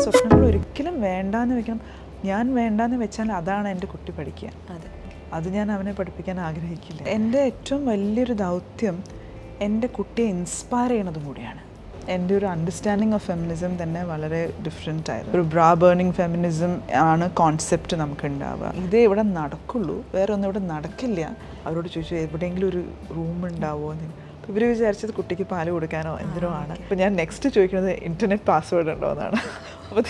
സ്വപ്നങ്ങൾ ഒരിക്കലും വേണ്ടാന്ന് വെക്കണം. ഞാൻ വേണ്ടാന്ന് വെച്ചാൽ അതാണ് എന്റെ കുട്ടി പഠിക്കുക. അതെ. അത് ഞാൻ അവനെ പഠിപ്പിക്കാൻ ആഗ്രഹിക്കില്ല. എന്റെ ഏറ്റവും വലിയൊരു ദൗത്യം എന്റെ കുട്ടിയെ ഇൻസ്പയർ ചെയ്യണതും കൂടിയാണ്. എന്റെ ഒരു അണ്ടർസ്റ്റാൻഡിങ് ഓഫ് ഫെമിനിസം തന്നെ വളരെ ഡിഫറെന്റ് ആയിരുന്നു. ഒരു ബ്രാ ബേണിംഗ് ഫെമിനിസം ആണ് കോൺസെപ്റ്റ് നമുക്ക് ഉണ്ടാവുക ഇതേ ഇവിടെ നടക്കുള്ളൂ. വേറെ ഒന്നും ഇവിടെ നടക്കില്ല. അവരോട് ചോദിച്ചു എവിടെയെങ്കിലും ഒരു റൂം ഉണ്ടാവുമോ എന്ന് ഇവർ വിചാരിച്ചത് കുട്ടിക്ക് പാൽ കൊടുക്കാനോ എന്തിനോ ആണ്. അപ്പോൾ ഞാൻ നെക്സ്റ്റ് ചോദിക്കുന്നത് ഇന്റർനെറ്റ് പാസ്വേഡ് ഉണ്ടോ എന്നാണ്. അപ്പോൾ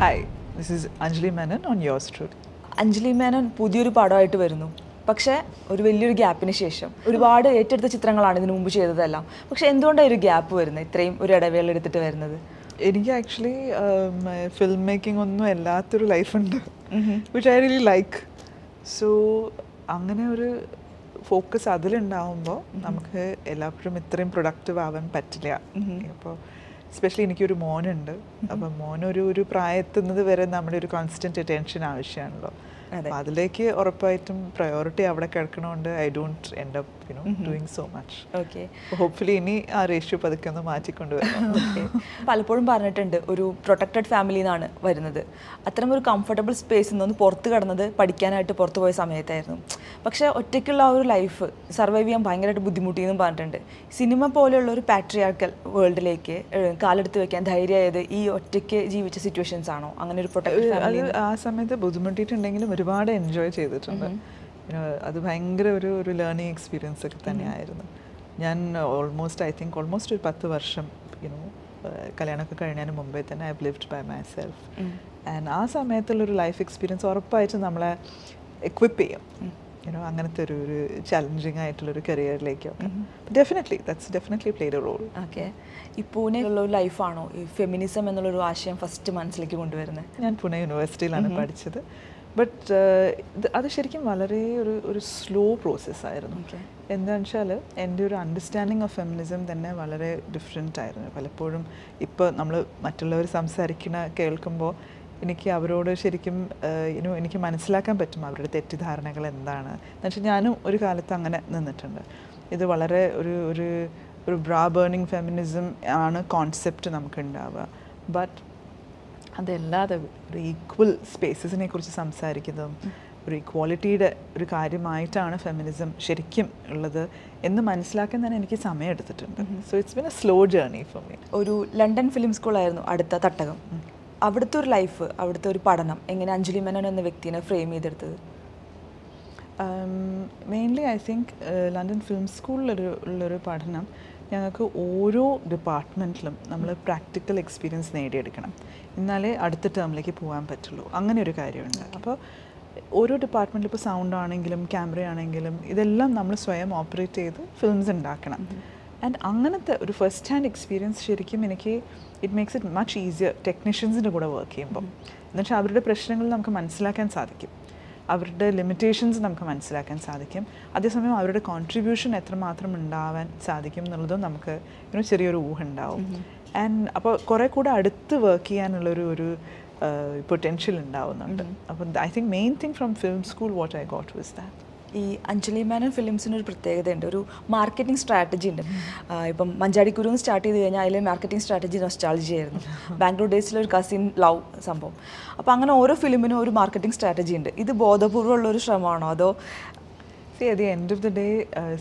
hi this is Anjali Menon on yours truly Anjali Menon പുതിയൊരു പടമായിട്ട് വരുന്നു. പക്ഷേ ഒരു വലിയൊരു ഗ്യാപ്പിന് ശേഷം. ഒരുപാട് ഏറ്റെടുത്ത ചിത്രങ്ങളാണ് ഇതിനു മുമ്പ് ചെയ്തതെല്ലാം. പക്ഷേ എന്തുകൊണ്ടാണ് ഒരു ഗ്യാപ്പ് വരുന്നത്? ഇത്രയും ഒരു ഇടവേള എടുത്തിട്ട് വരുന്നത്? എനിക്ക് ആക്ച്വലി ഫിലിം മേക്കിംഗ് ഒന്നും അല്ലാത്തൊരു ലൈഫുണ്ട് which I really like so അങ്ങനെ ഒരു ഫോക്കസ് അതിലുണ്ടാവുമ്പോൾ നമുക്ക് എല്ലാവരും ഇത്രയും പ്രൊഡക്റ്റീവ് ആവാൻ പറ്റില്ല. അപ്പോൾ എസ്പെഷ്യലി എനിക്കൊരു മോനുണ്ട്. അപ്പം മോനൊരു ഒരു പ്രായത്തുന്നത് വരെ നമ്മുടെ ഒരു കോൺസ്റ്റന്റ് അറ്റൻഷൻ ആവശ്യമാണല്ലോ. അതിലേക്ക് ഉറപ്പായിട്ടും പ്രയോറിറ്റി അവിടെ കിടക്കണോണ്ട് I don't end up you know doing so much okay hopefully ഇനി ആ റേഷ്യോ പതുക്കെ ഒന്ന് മാറ്റിക്കൊണ്ടുവരണം. പലപ്പോഴും പറഞ്ഞിട്ടുണ്ട് ഒരു പ്രൊട്ടക്റ്റഡ് ഫാമിലി എന്നാണ് വരുന്നത്. അത്തരം ഒരു കംഫർട്ടബിൾ സ്പേസിൽ നിന്ന് പുറത്ത് കടന്നത് പഠിക്കാനായിട്ട് പുറത്ത് പോയ സമയത്തായിരുന്നു. പക്ഷേ ഒറ്റയ്ക്കുള്ള ആ ഒരു ലൈഫ് സർവൈവ് ചെയ്യാൻ ഭയങ്കരമായിട്ട് ബുദ്ധിമുട്ടിയെന്നും പറഞ്ഞിട്ടുണ്ട്. സിനിമ പോലെയുള്ള ഒരു പാട്രിയാർക്കൽ വേൾഡിലേക്ക് കാലെടുത്ത് വെക്കാൻ ധൈര്യമായത് ഈ ഒറ്റയ്ക്ക് ജീവിച്ച സിറ്റുവേഷൻസ് ആണോ? അങ്ങനെ ഒരു പ്രൊട്ടക്റ്റഡ് ഫാമിലി ആ സമയത്ത് ബുദ്ധിമുട്ടിയിട്ടുണ്ടെങ്കിലും ഒരുപാട് എൻജോയ് ചെയ്തിട്ടുണ്ട്. Know, അത് ഭയങ്കര ഒരു ഒരു ലേണിംഗ് എക്സ്പീരിയൻസ് ഒക്കെ തന്നെയായിരുന്നു. ഞാൻ ഓൾമോസ്റ്റ് ഐ തിങ്ക് ഓൾമോസ്റ്റ് ഒരു പത്ത് വർഷം യുനോ കല്യാണമൊക്കെ കഴിഞ്ഞതിന് മുമ്പേ തന്നെ I lived by myself and ആ സമയത്തുള്ളൊരു ലൈഫ് എക്സ്പീരിയൻസ് ഉറപ്പായിട്ട് നമ്മളെ എക്വിപ്പ് ചെയ്യും. യുനോ അങ്ങനത്തെ ഒരു ഒരു ചലഞ്ചിങ് ആയിട്ടുള്ളൊരു കരിയറിലേക്കൊക്കെ definitely that's definitely played a role okay ഈ പൂനെയിലുള്ള ഒരു ലൈഫാണോ ഈ ഫെമിനിസം എന്നുള്ളൊരു ആശയം ഫസ്റ്റ് മനസ്സിലേക്ക് കൊണ്ടുവരുന്നത് ഞാൻ പൂനെ യൂണിവേഴ്സിറ്റിയിലാണ് പഠിച്ചത്. ബട്ട് അത് ശരിക്കും വളരെ ഒരു ഒരു സ്ലോ പ്രോസസ്സായിരുന്നു എന്താണെന്ന് വെച്ചാൽ എന്റെ ഒരു അണ്ടർസ്റ്റാൻഡിങ് ഓഫ് ഫെമിനിസം തന്നെ വളരെ ഡിഫറെന്റ് ആയിരുന്നു. പലപ്പോഴും ഇപ്പോൾ നമ്മൾ മറ്റുള്ളവർ സംസാരിക്കുന്ന കേൾക്കുമ്പോൾ എനിക്ക് അവരോട് ശരിക്കും ഇനു എനിക്ക് മനസ്സിലാക്കാൻ പറ്റും അവരുടെ തെറ്റിദ്ധാരണകൾ എന്താണ്. എന്നുവെച്ചാൽ ഞാനും ഒരു കാലത്ത് അങ്ങനെ നിന്നിട്ടുണ്ട്. ഇത് വളരെ ഒരു ഒരു ഒരു ബ്രാ ബേണിംഗ് ഫെമിനിസം ആണ് കോൺസെപ്റ്റ് നമുക്ക് ഉണ്ടാവുക ബട്ട് അതല്ലാതെ ഒരു ഈക്വൽ സ്പേസസിനെ കുറിച്ച് സംസാരിക്കുന്നതും ഒരു ഇക്വാളിറ്റിയുടെ ഒരു കാര്യമായിട്ടാണ് ഫെമിനിസം ശരിക്കും ഉള്ളത് എന്ന് മനസ്സിലാക്കാൻ തന്നെ എനിക്ക് സമയം എടുത്തിട്ടുണ്ട്. So it's been a slow journey for me ഒരു ലണ്ടൻ ഫിലിം സ്കൂളായിരുന്നു അടുത്ത തട്ടകം. അവിടുത്തെ ഒരു ലൈഫ് അവിടുത്തെ ഒരു പഠനം എങ്ങനെ അഞ്ജലി മേനോൻ എന്ന വ്യക്തിനെ ഫ്രെയിം ചെയ്തെടുത്തത്? Mainly I think London film സ്കൂളിലൊരു ഉള്ളൊരു പഠനം. ഞങ്ങൾക്ക് ഓരോ ഡിപ്പാർട്ട്മെന്റിലും നമ്മൾ പ്രാക്ടിക്കൽ എക്സ്പീരിയൻസ് നേടിയെടുക്കണം. എന്നാലേ അടുത്ത ടേമിലേക്ക് പോകാൻ പറ്റുള്ളൂ. അങ്ങനെ ഒരു കാര്യമുണ്ട്. അപ്പോൾ ഓരോ ഡിപ്പാർട്ട്മെന്റിൽ ഇപ്പോൾ സൗണ്ട് ആണെങ്കിലും ക്യാമറ ആണെങ്കിലും ഇതെല്ലാം നമ്മൾ സ്വയം ഓപ്പറേറ്റ് ചെയ്ത് ഫിലിംസ് ഉണ്ടാക്കണം. ആൻഡ് അങ്ങനത്തെ ഒരു ഫസ്റ്റ് ഹാൻഡ് എക്സ്പീരിയൻസ് ശരിക്കും എനിക്ക് it makes it much easier ടെക്നീഷ്യൻസിന്റെ കൂടെ വർക്ക് ചെയ്യുമ്പം. എന്നുവെച്ചാൽ അവരുടെ പ്രശ്നങ്ങൾ നമുക്ക് മനസ്സിലാക്കാൻ സാധിക്കും. അവരുടെ ലിമിറ്റേഷൻസ് നമുക്ക് മനസ്സിലാക്കാൻ സാധിക്കും. അതേസമയം അവരുടെ കോൺട്രിബ്യൂഷൻ എത്രമാത്രം ഉണ്ടാവാൻ സാധിക്കും എന്നുള്ളതും നമുക്ക് ഒരു ചെറിയൊരു ഊഹം ഉണ്ടാവും. ആൻഡ് അപ്പോൾ കുറേ കൂടെ അടുത്ത് വർക്ക് ചെയ്യാനുള്ളൊരു ഒരു പൊട്ടൻഷ്യൽ ഉണ്ടാവുന്നുണ്ട്. അപ്പം I think main thing from film school what I got with that ഈ അഞ്ജലി മേനൻ ഫിലിംസിന് ഒരു പ്രത്യേകതയുണ്ട്. ഒരു മാർക്കറ്റിംഗ് സ്ട്രാറ്റജി ഉണ്ട്. ഇപ്പം മഞ്ചാടി കുരുന്ന് സ്റ്റാർട്ട് ചെയ്ത് കഴിഞ്ഞാൽ അതിലെ മാർക്കറ്റിംഗ് സ്ട്രാറ്റജി നൊസ്റ്റാളജി ആയിരുന്നു. ബാംഗ്ലൂർ ഡേയ്സിലെ ഒരു കസിൻ ലവ് സംഭവം. അപ്പോൾ അങ്ങനെ ഓരോ ഫിലിമിനും ഒരു മാർക്കറ്റിംഗ് സ്ട്രാറ്റജി ഉണ്ട്. ഇത് ബോധപൂർവമുള്ള ഒരു ശ്രമമാണോ അതോ? സി അത് end of the day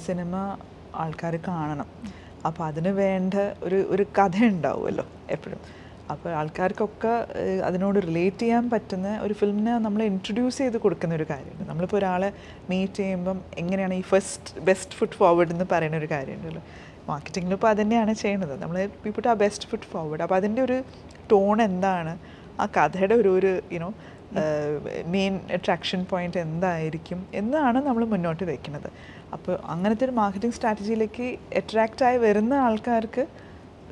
cinema ആൾക്കാർ കാണണം. അപ്പോൾ അതിന് വേണ്ട ഒരു ഒരു കഥ ഉണ്ടാവുമല്ലോ എപ്പോഴും. അപ്പോൾ ആൾക്കാർക്കൊക്കെ അതിനോട് റിലേറ്റ് ചെയ്യാൻ പറ്റുന്ന ഒരു ഫിലിമിനെ നമ്മൾ ഇൻട്രൊഡ്യൂസ് ചെയ്ത് കൊടുക്കുന്ന ഒരു കാര്യമുണ്ട്. നമ്മളിപ്പോൾ ഒരാളെ മീറ്റ് ചെയ്യുമ്പം എങ്ങനെയാണ് ഈ ഫസ്റ്റ് ബെസ്റ്റ് ഫുഡ് ഫോർവേഡ് എന്ന് പറയുന്ന ഒരു കാര്യമുണ്ടല്ലോ. മാർക്കറ്റിങ്ങിൽ ഇപ്പോൾ അതുതന്നെയാണ് ചെയ്യുന്നത്. നമ്മൾ ഇപ്പോൾ ആ ബെസ്റ്റ് ഫുഡ് ഫോർവേഡ് അപ്പോൾ അതിന്റെ ഒരു ടോൺ എന്താണ്? ആ കഥയുടെ ഒരു ഒരു യുനോ മെയിൻ അട്രാക്ഷൻ പോയിന്റ് എന്തായിരിക്കും എന്നാണ് നമ്മൾ മുന്നോട്ട് വയ്ക്കുന്നത് അപ്പോൾ അങ്ങനത്തെ ഒരു മാർക്കറ്റിംഗ് സ്ട്രാറ്റജിയിലേക്ക് അട്രാക്റ്റായി വരുന്ന ആൾക്കാർക്ക്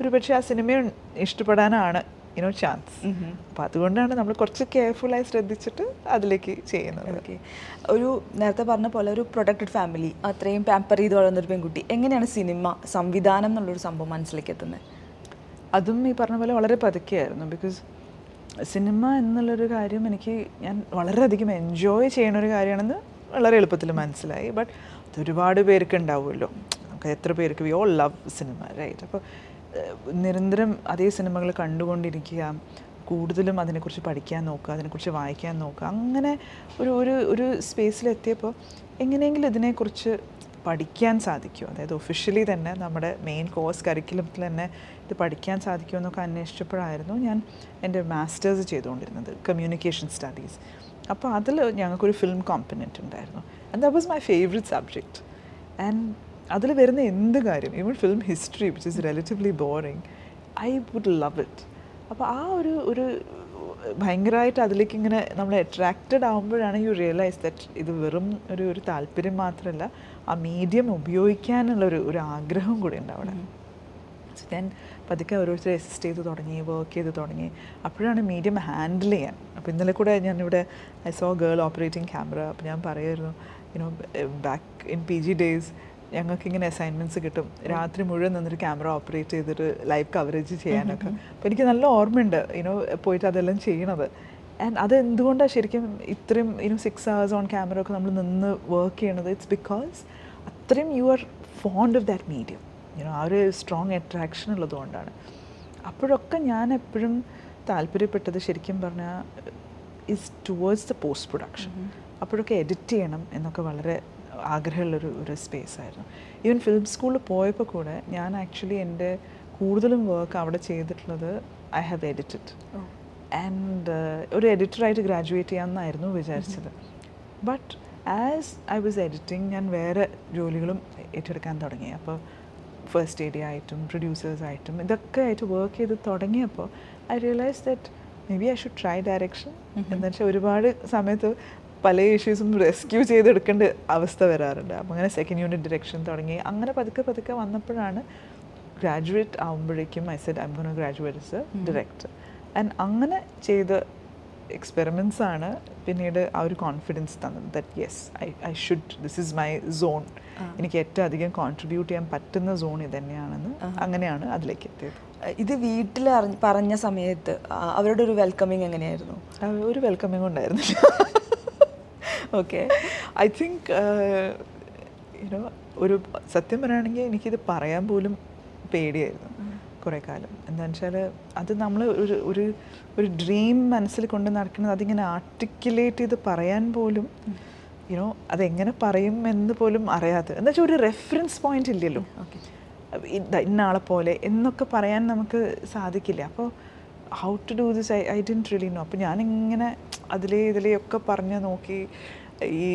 ഒരു പക്ഷേ ആ സിനിമ ഇഷ്ടപ്പെടാനാണ് യുനോ ചാൻസ് അപ്പോൾ അതുകൊണ്ടാണ് നമ്മൾ കുറച്ച് കെയർഫുള്ളായി ശ്രദ്ധിച്ചിട്ട് അതിലേക്ക് ചെയ്യുന്നത്. ഓക്കെ ഒരു നേരത്തെ പറഞ്ഞ പോലെ ഒരു പ്രൊട്ടക്റ്റഡ് ഫാമിലി അത്രയും പാമ്പർ ചെയ്ത് വളർന്നൊരു പെൺകുട്ടി എങ്ങനെയാണ് സിനിമ സംവിധാനം എന്നുള്ളൊരു സംഭവം മനസ്സിലേക്ക് എത്തുന്നത് അതും ഈ പറഞ്ഞ പോലെ വളരെ പതുക്കെയായിരുന്നു ബിക്കോസ് സിനിമ എന്നുള്ളൊരു കാര്യം എനിക്ക് ഞാൻ വളരെയധികം എൻജോയ് ചെയ്യണ ഒരു കാര്യമാണെന്ന് വളരെ എളുപ്പത്തിൽ മനസ്സിലായി. ബട്ട് അതൊരുപാട് പേർക്ക് ഉണ്ടാവുമല്ലോ. നമുക്ക് എത്ര പേർക്ക് we all love cinema right അപ്പോൾ നിരന്തരം അതേ സിനിമകൾ കണ്ടുകൊണ്ടിരിക്കുക കൂടുതലും അതിനെക്കുറിച്ച് പഠിക്കാൻ നോക്കുക അതിനെക്കുറിച്ച് വായിക്കാൻ നോക്കുക അങ്ങനെ ഒരു ഒരു ഒരു സ്പേസിലെത്തിയപ്പോൾ എങ്ങനെയെങ്കിലും ഇതിനെക്കുറിച്ച് പഠിക്കാൻ സാധിക്കുമോ അതായത് ഒഫീഷ്യലി തന്നെ നമ്മുടെ മെയിൻ കോഴ്സ് കരിക്കുലത്തിൽ തന്നെ ഇത് പഠിക്കാൻ സാധിക്കുമോ എന്നൊക്കെ അന്വേഷിച്ചപ്പോഴായിരുന്നു ഞാൻ എന്റെ മാസ്റ്റേഴ്സ് ചെയ്തുകൊണ്ടിരുന്നത് കമ്മ്യൂണിക്കേഷൻ സ്റ്റഡീസ് അപ്പോൾ അതിൽ ഞങ്ങൾക്കൊരു ഫിലിം കോമ്പനന്റ് ഉണ്ടായിരുന്നു. And that was my favourite subject and അതിൽ വരുന്ന എന്ത് കാര്യം? Even film history which is relatively boring I would love it അപ്പോൾ ആ ഒരു ഒരു ഭയങ്കരമായിട്ട് അതിലേക്ക് ഇങ്ങനെ നമ്മൾ അട്രാക്റ്റഡ് ആകുമ്പോഴാണ് യു റിയലൈസ് ദറ്റ് ഇത് വെറും ഒരു ഒരു താല്പര്യം മാത്രമല്ല ആ മീഡിയം ഉപയോഗിക്കാനുള്ള ഒരു ഒരു ആഗ്രഹം കൂടി ഉണ്ട് അവിടെ. സോ ദെൻ പതുക്കെ ഓരോരുത്തർ അസിസ്റ്റ് ചെയ്ത് തുടങ്ങി വർക്ക് ചെയ്ത് തുടങ്ങി. അപ്പോഴാണ് മീഡിയം ഹാൻഡിൽ ചെയ്യാൻ. അപ്പോൾ ഇന്നലെ കൂടെ ഞാനിവിടെ I saw girl operating camera അപ്പോൾ ഞാൻ പറയുമായിരുന്നു you know back in P G days ഞങ്ങൾക്ക് ഇങ്ങനെ അസൈൻമെന്റ്സ് കിട്ടും രാത്രി മുഴുവൻ നിന്നൊരു ക്യാമറ ഓപ്പറേറ്റ് ചെയ്തിട്ട് ലൈവ് കവറേജ് ചെയ്യാനൊക്കെ. അപ്പോൾ എനിക്ക് നല്ല ഓർമ്മയുണ്ട് ഇനോ പോയിട്ട് അതെല്ലാം ചെയ്യണത്. ആൻഡ് അത് എന്തുകൊണ്ടാണ് ശരിക്കും ഇത്രയും ഇനോ സിക്സ് ഹവേഴ്സ് ഓൺ ക്യാമറ ഒക്കെ നമ്മൾ നിന്ന് വർക്ക് ചെയ്യണത്? ഇറ്റ്സ് ബിക്കോസ് അത്രയും you are fond of that medium you know ആ ഒരു സ്ട്രോങ് അട്രാക്ഷൻ ഉള്ളതുകൊണ്ടാണ് അപ്പോഴൊക്കെ ഞാൻ എപ്പോഴും താല്പര്യപ്പെട്ടത് ശരിക്കും പറഞ്ഞാൽ is towards the post production അപ്പോഴൊക്കെ എഡിറ്റ് ചെയ്യണം എന്നൊക്കെ വളരെ ആഗ്രഹമുള്ളൊരു ഒരു സ്പേസ് ആയിരുന്നു. ഈവൻ ഫിലിം സ്കൂളിൽ പോയപ്പോൾ കൂടെ ഞാൻ ആക്ച്വലി എന്റെ കൂടുതലും വർക്ക് അവിടെ ചെയ്തിട്ടുള്ളത് ഐ ഹാവ് എഡിറ്റഡ് ആൻഡ് ഒരു എഡിറ്ററായിട്ട് ഗ്രാജുവേറ്റ് ചെയ്യാമെന്നായിരുന്നു വിചാരിച്ചത്. But as I was editing ഞാൻ വേറെ ജോലികളും ഏറ്റെടുക്കാൻ തുടങ്ങി. അപ്പോൾ ഫസ്റ്റ് എയ്ഡി ആയിട്ടും പ്രൊഡ്യൂസേഴ്സായിട്ടും ഇതൊക്കെ ആയിട്ട് വർക്ക് ചെയ്ത് തുടങ്ങിയപ്പോൾ I realise that maybe I should try direction എന്നുവെച്ചാൽ ഒരുപാട് സമയത്ത് പല ഇഷ്യൂസും റെസ്ക്യൂ ചെയ്തെടുക്കേണ്ട അവസ്ഥ വരാറുണ്ട്. അപ്പം അങ്ങനെ സെക്കൻഡ് യൂണിറ്റ് ഡിറക്ഷൻ തുടങ്ങി. അങ്ങനെ പതുക്കെ പതുക്കെ വന്നപ്പോഴാണ് ഗ്രാജുവേറ്റ് ആകുമ്പോഴേക്കും I said I gone graduate director and അങ്ങനെ ചെയ്ത എക്സ്പെരിമെൻസ് ആണ് പിന്നീട് ആ ഒരു കോൺഫിഡൻസ് തന്നത് that yes I I should this is my zone എനിക്ക് ഏറ്റവും അധികം കോൺട്രിബ്യൂട്ട് ചെയ്യാൻ പറ്റുന്ന സോൺ ഇത് തന്നെയാണെന്ന് അങ്ങനെയാണ് അതിലേക്ക് എത്തിയത്. ഇത് വീട്ടിൽ അറിഞ്ഞ് പറഞ്ഞ സമയത്ത് അവരുടെ ഒരു വെൽക്കമിങ് എങ്ങനെയായിരുന്നു? ഒരു വെൽക്കമിങ് ഉണ്ടായിരുന്നില്ല. ഓക്കെ ഐ തിങ്ക് യുനോ ഒരു സത്യം പറയുകയാണെങ്കിൽ എനിക്കിത് പറയാൻ പോലും പേടിയായിരുന്നു കുറേ കാലം. എന്താണെന്ന് വെച്ചാൽ അത് നമ്മൾ ഒരു ഒരു ഒരു ഡ്രീം മനസ്സിൽ കൊണ്ട് നടക്കുന്നത് അതിങ്ങനെ ആർട്ടിക്കുലേറ്റ് ചെയ്ത് പറയാൻ പോലും യുനോ അതെങ്ങനെ പറയും എന്ന് പോലും അറിയാതെ എന്താ വെച്ചാൽ ഒരു റെഫറൻസ് പോയിന്റ് ഇല്ലല്ലോ. ഇന്നാളെ പോലെ എന്നൊക്കെ പറയാൻ നമുക്ക് സാധിക്കില്ല. അപ്പോൾ how to do this I I didn't really know അപ്പോൾ ഞാനിങ്ങനെ അതിലേ ഇതിലേ ഒക്കെ പറഞ്ഞ് നോക്കി ഈ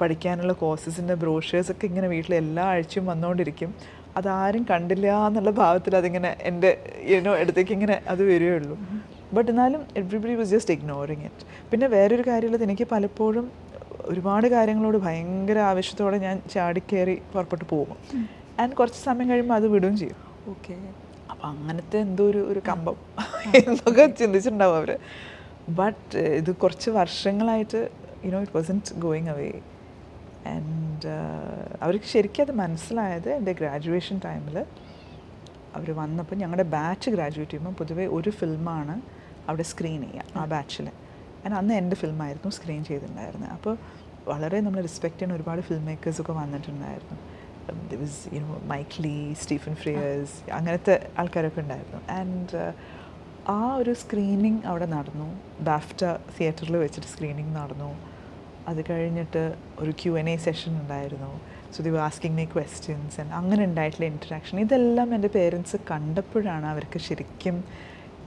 പഠിക്കാനുള്ള കോഴ്സസിന്റെ ബ്രോഷേഴ്സൊക്കെ ഇങ്ങനെ വീട്ടിൽ എല്ലാ ആഴ്ചയും വന്നുകൊണ്ടിരിക്കും അതാരും കണ്ടില്ല എന്നുള്ള ഭാവത്തിൽ അതിങ്ങനെ എന്റെ യുനോ അടുത്തേക്ക് ഇങ്ങനെ അത് വരികയുള്ളൂ. ബട്ട് എന്നാലും everybody was just ignoring it പിന്നെ വേറൊരു കാര്യമുള്ളത് എനിക്ക് പലപ്പോഴും ഒരുപാട് കാര്യങ്ങളോട് ഭയങ്കര ആവശ്യത്തോടെ ഞാൻ ചാടിക്കയറി പുറപ്പെട്ട് പോകും. ആൻഡ് കുറച്ച് സമയം കഴിയുമ്പോൾ അത് വിടുകയും ചെയ്യും. ഓക്കെ അപ്പം അങ്ങനത്തെ എന്തോ ഒരു ഒരു കമ്പം എന്നൊക്കെ ചിന്തിച്ചിട്ടുണ്ടാവും അവർ ബട്ട് ഇത് കുറച്ച് വർഷങ്ങളായിട്ട് you know it wasn't going away and അവർക്ക് ശരിക്കും അത് മനസ്സിലായത് എന്റെ ഗ്രാജുവേഷൻ ടൈമിൽ അവർ വന്നപ്പോൾ ഞങ്ങളുടെ ബാച്ച് ഗ്രാജുവേറ്റ് ചെയ്യുമ്പോൾ പൊതുവേ ഒരു ഫിൽമാണ് അവിടെ സ്ക്രീൻ ചെയ്യുക ആ ബാച്ചിൽ ആൻഡ് അന്ന് എന്റെ ഫിലിമായിരുന്നു സ്ക്രീൻ ചെയ്തിട്ടുണ്ടായിരുന്നത്. അപ്പോൾ വളരെ നമ്മൾ റെസ്പെക്റ്റ് ചെയ്യുന്ന ഒരുപാട് ഫിലിം മേക്കേഴ്സൊക്കെ വന്നിട്ടുണ്ടായിരുന്നു. യുനോ മൈക്ലി സ്റ്റീഫൻ ഫ്രിയേഴ്സ് അങ്ങനത്തെ ആൾക്കാരൊക്കെ ഉണ്ടായിരുന്നു. ആൻഡ് ആ ഒരു സ്ക്രീനിങ് അവിടെ നടന്നു. ബാഫ്റ്റ തിയേറ്ററിൽ വെച്ചിട്ട് സ്ക്രീനിങ് നടന്നു. അത് കഴിഞ്ഞിട്ട് ഒരു ക്യു എൻ എ സെഷൻ ഉണ്ടായിരുന്നു. So the asking me questions and അങ്ങനെ ഉണ്ടായിട്ടുള്ള ഇൻട്രാക്ഷൻ ഇതെല്ലാം എന്റെ പേരൻസ് കണ്ടപ്പോഴാണ് അവർക്ക് ശരിക്കും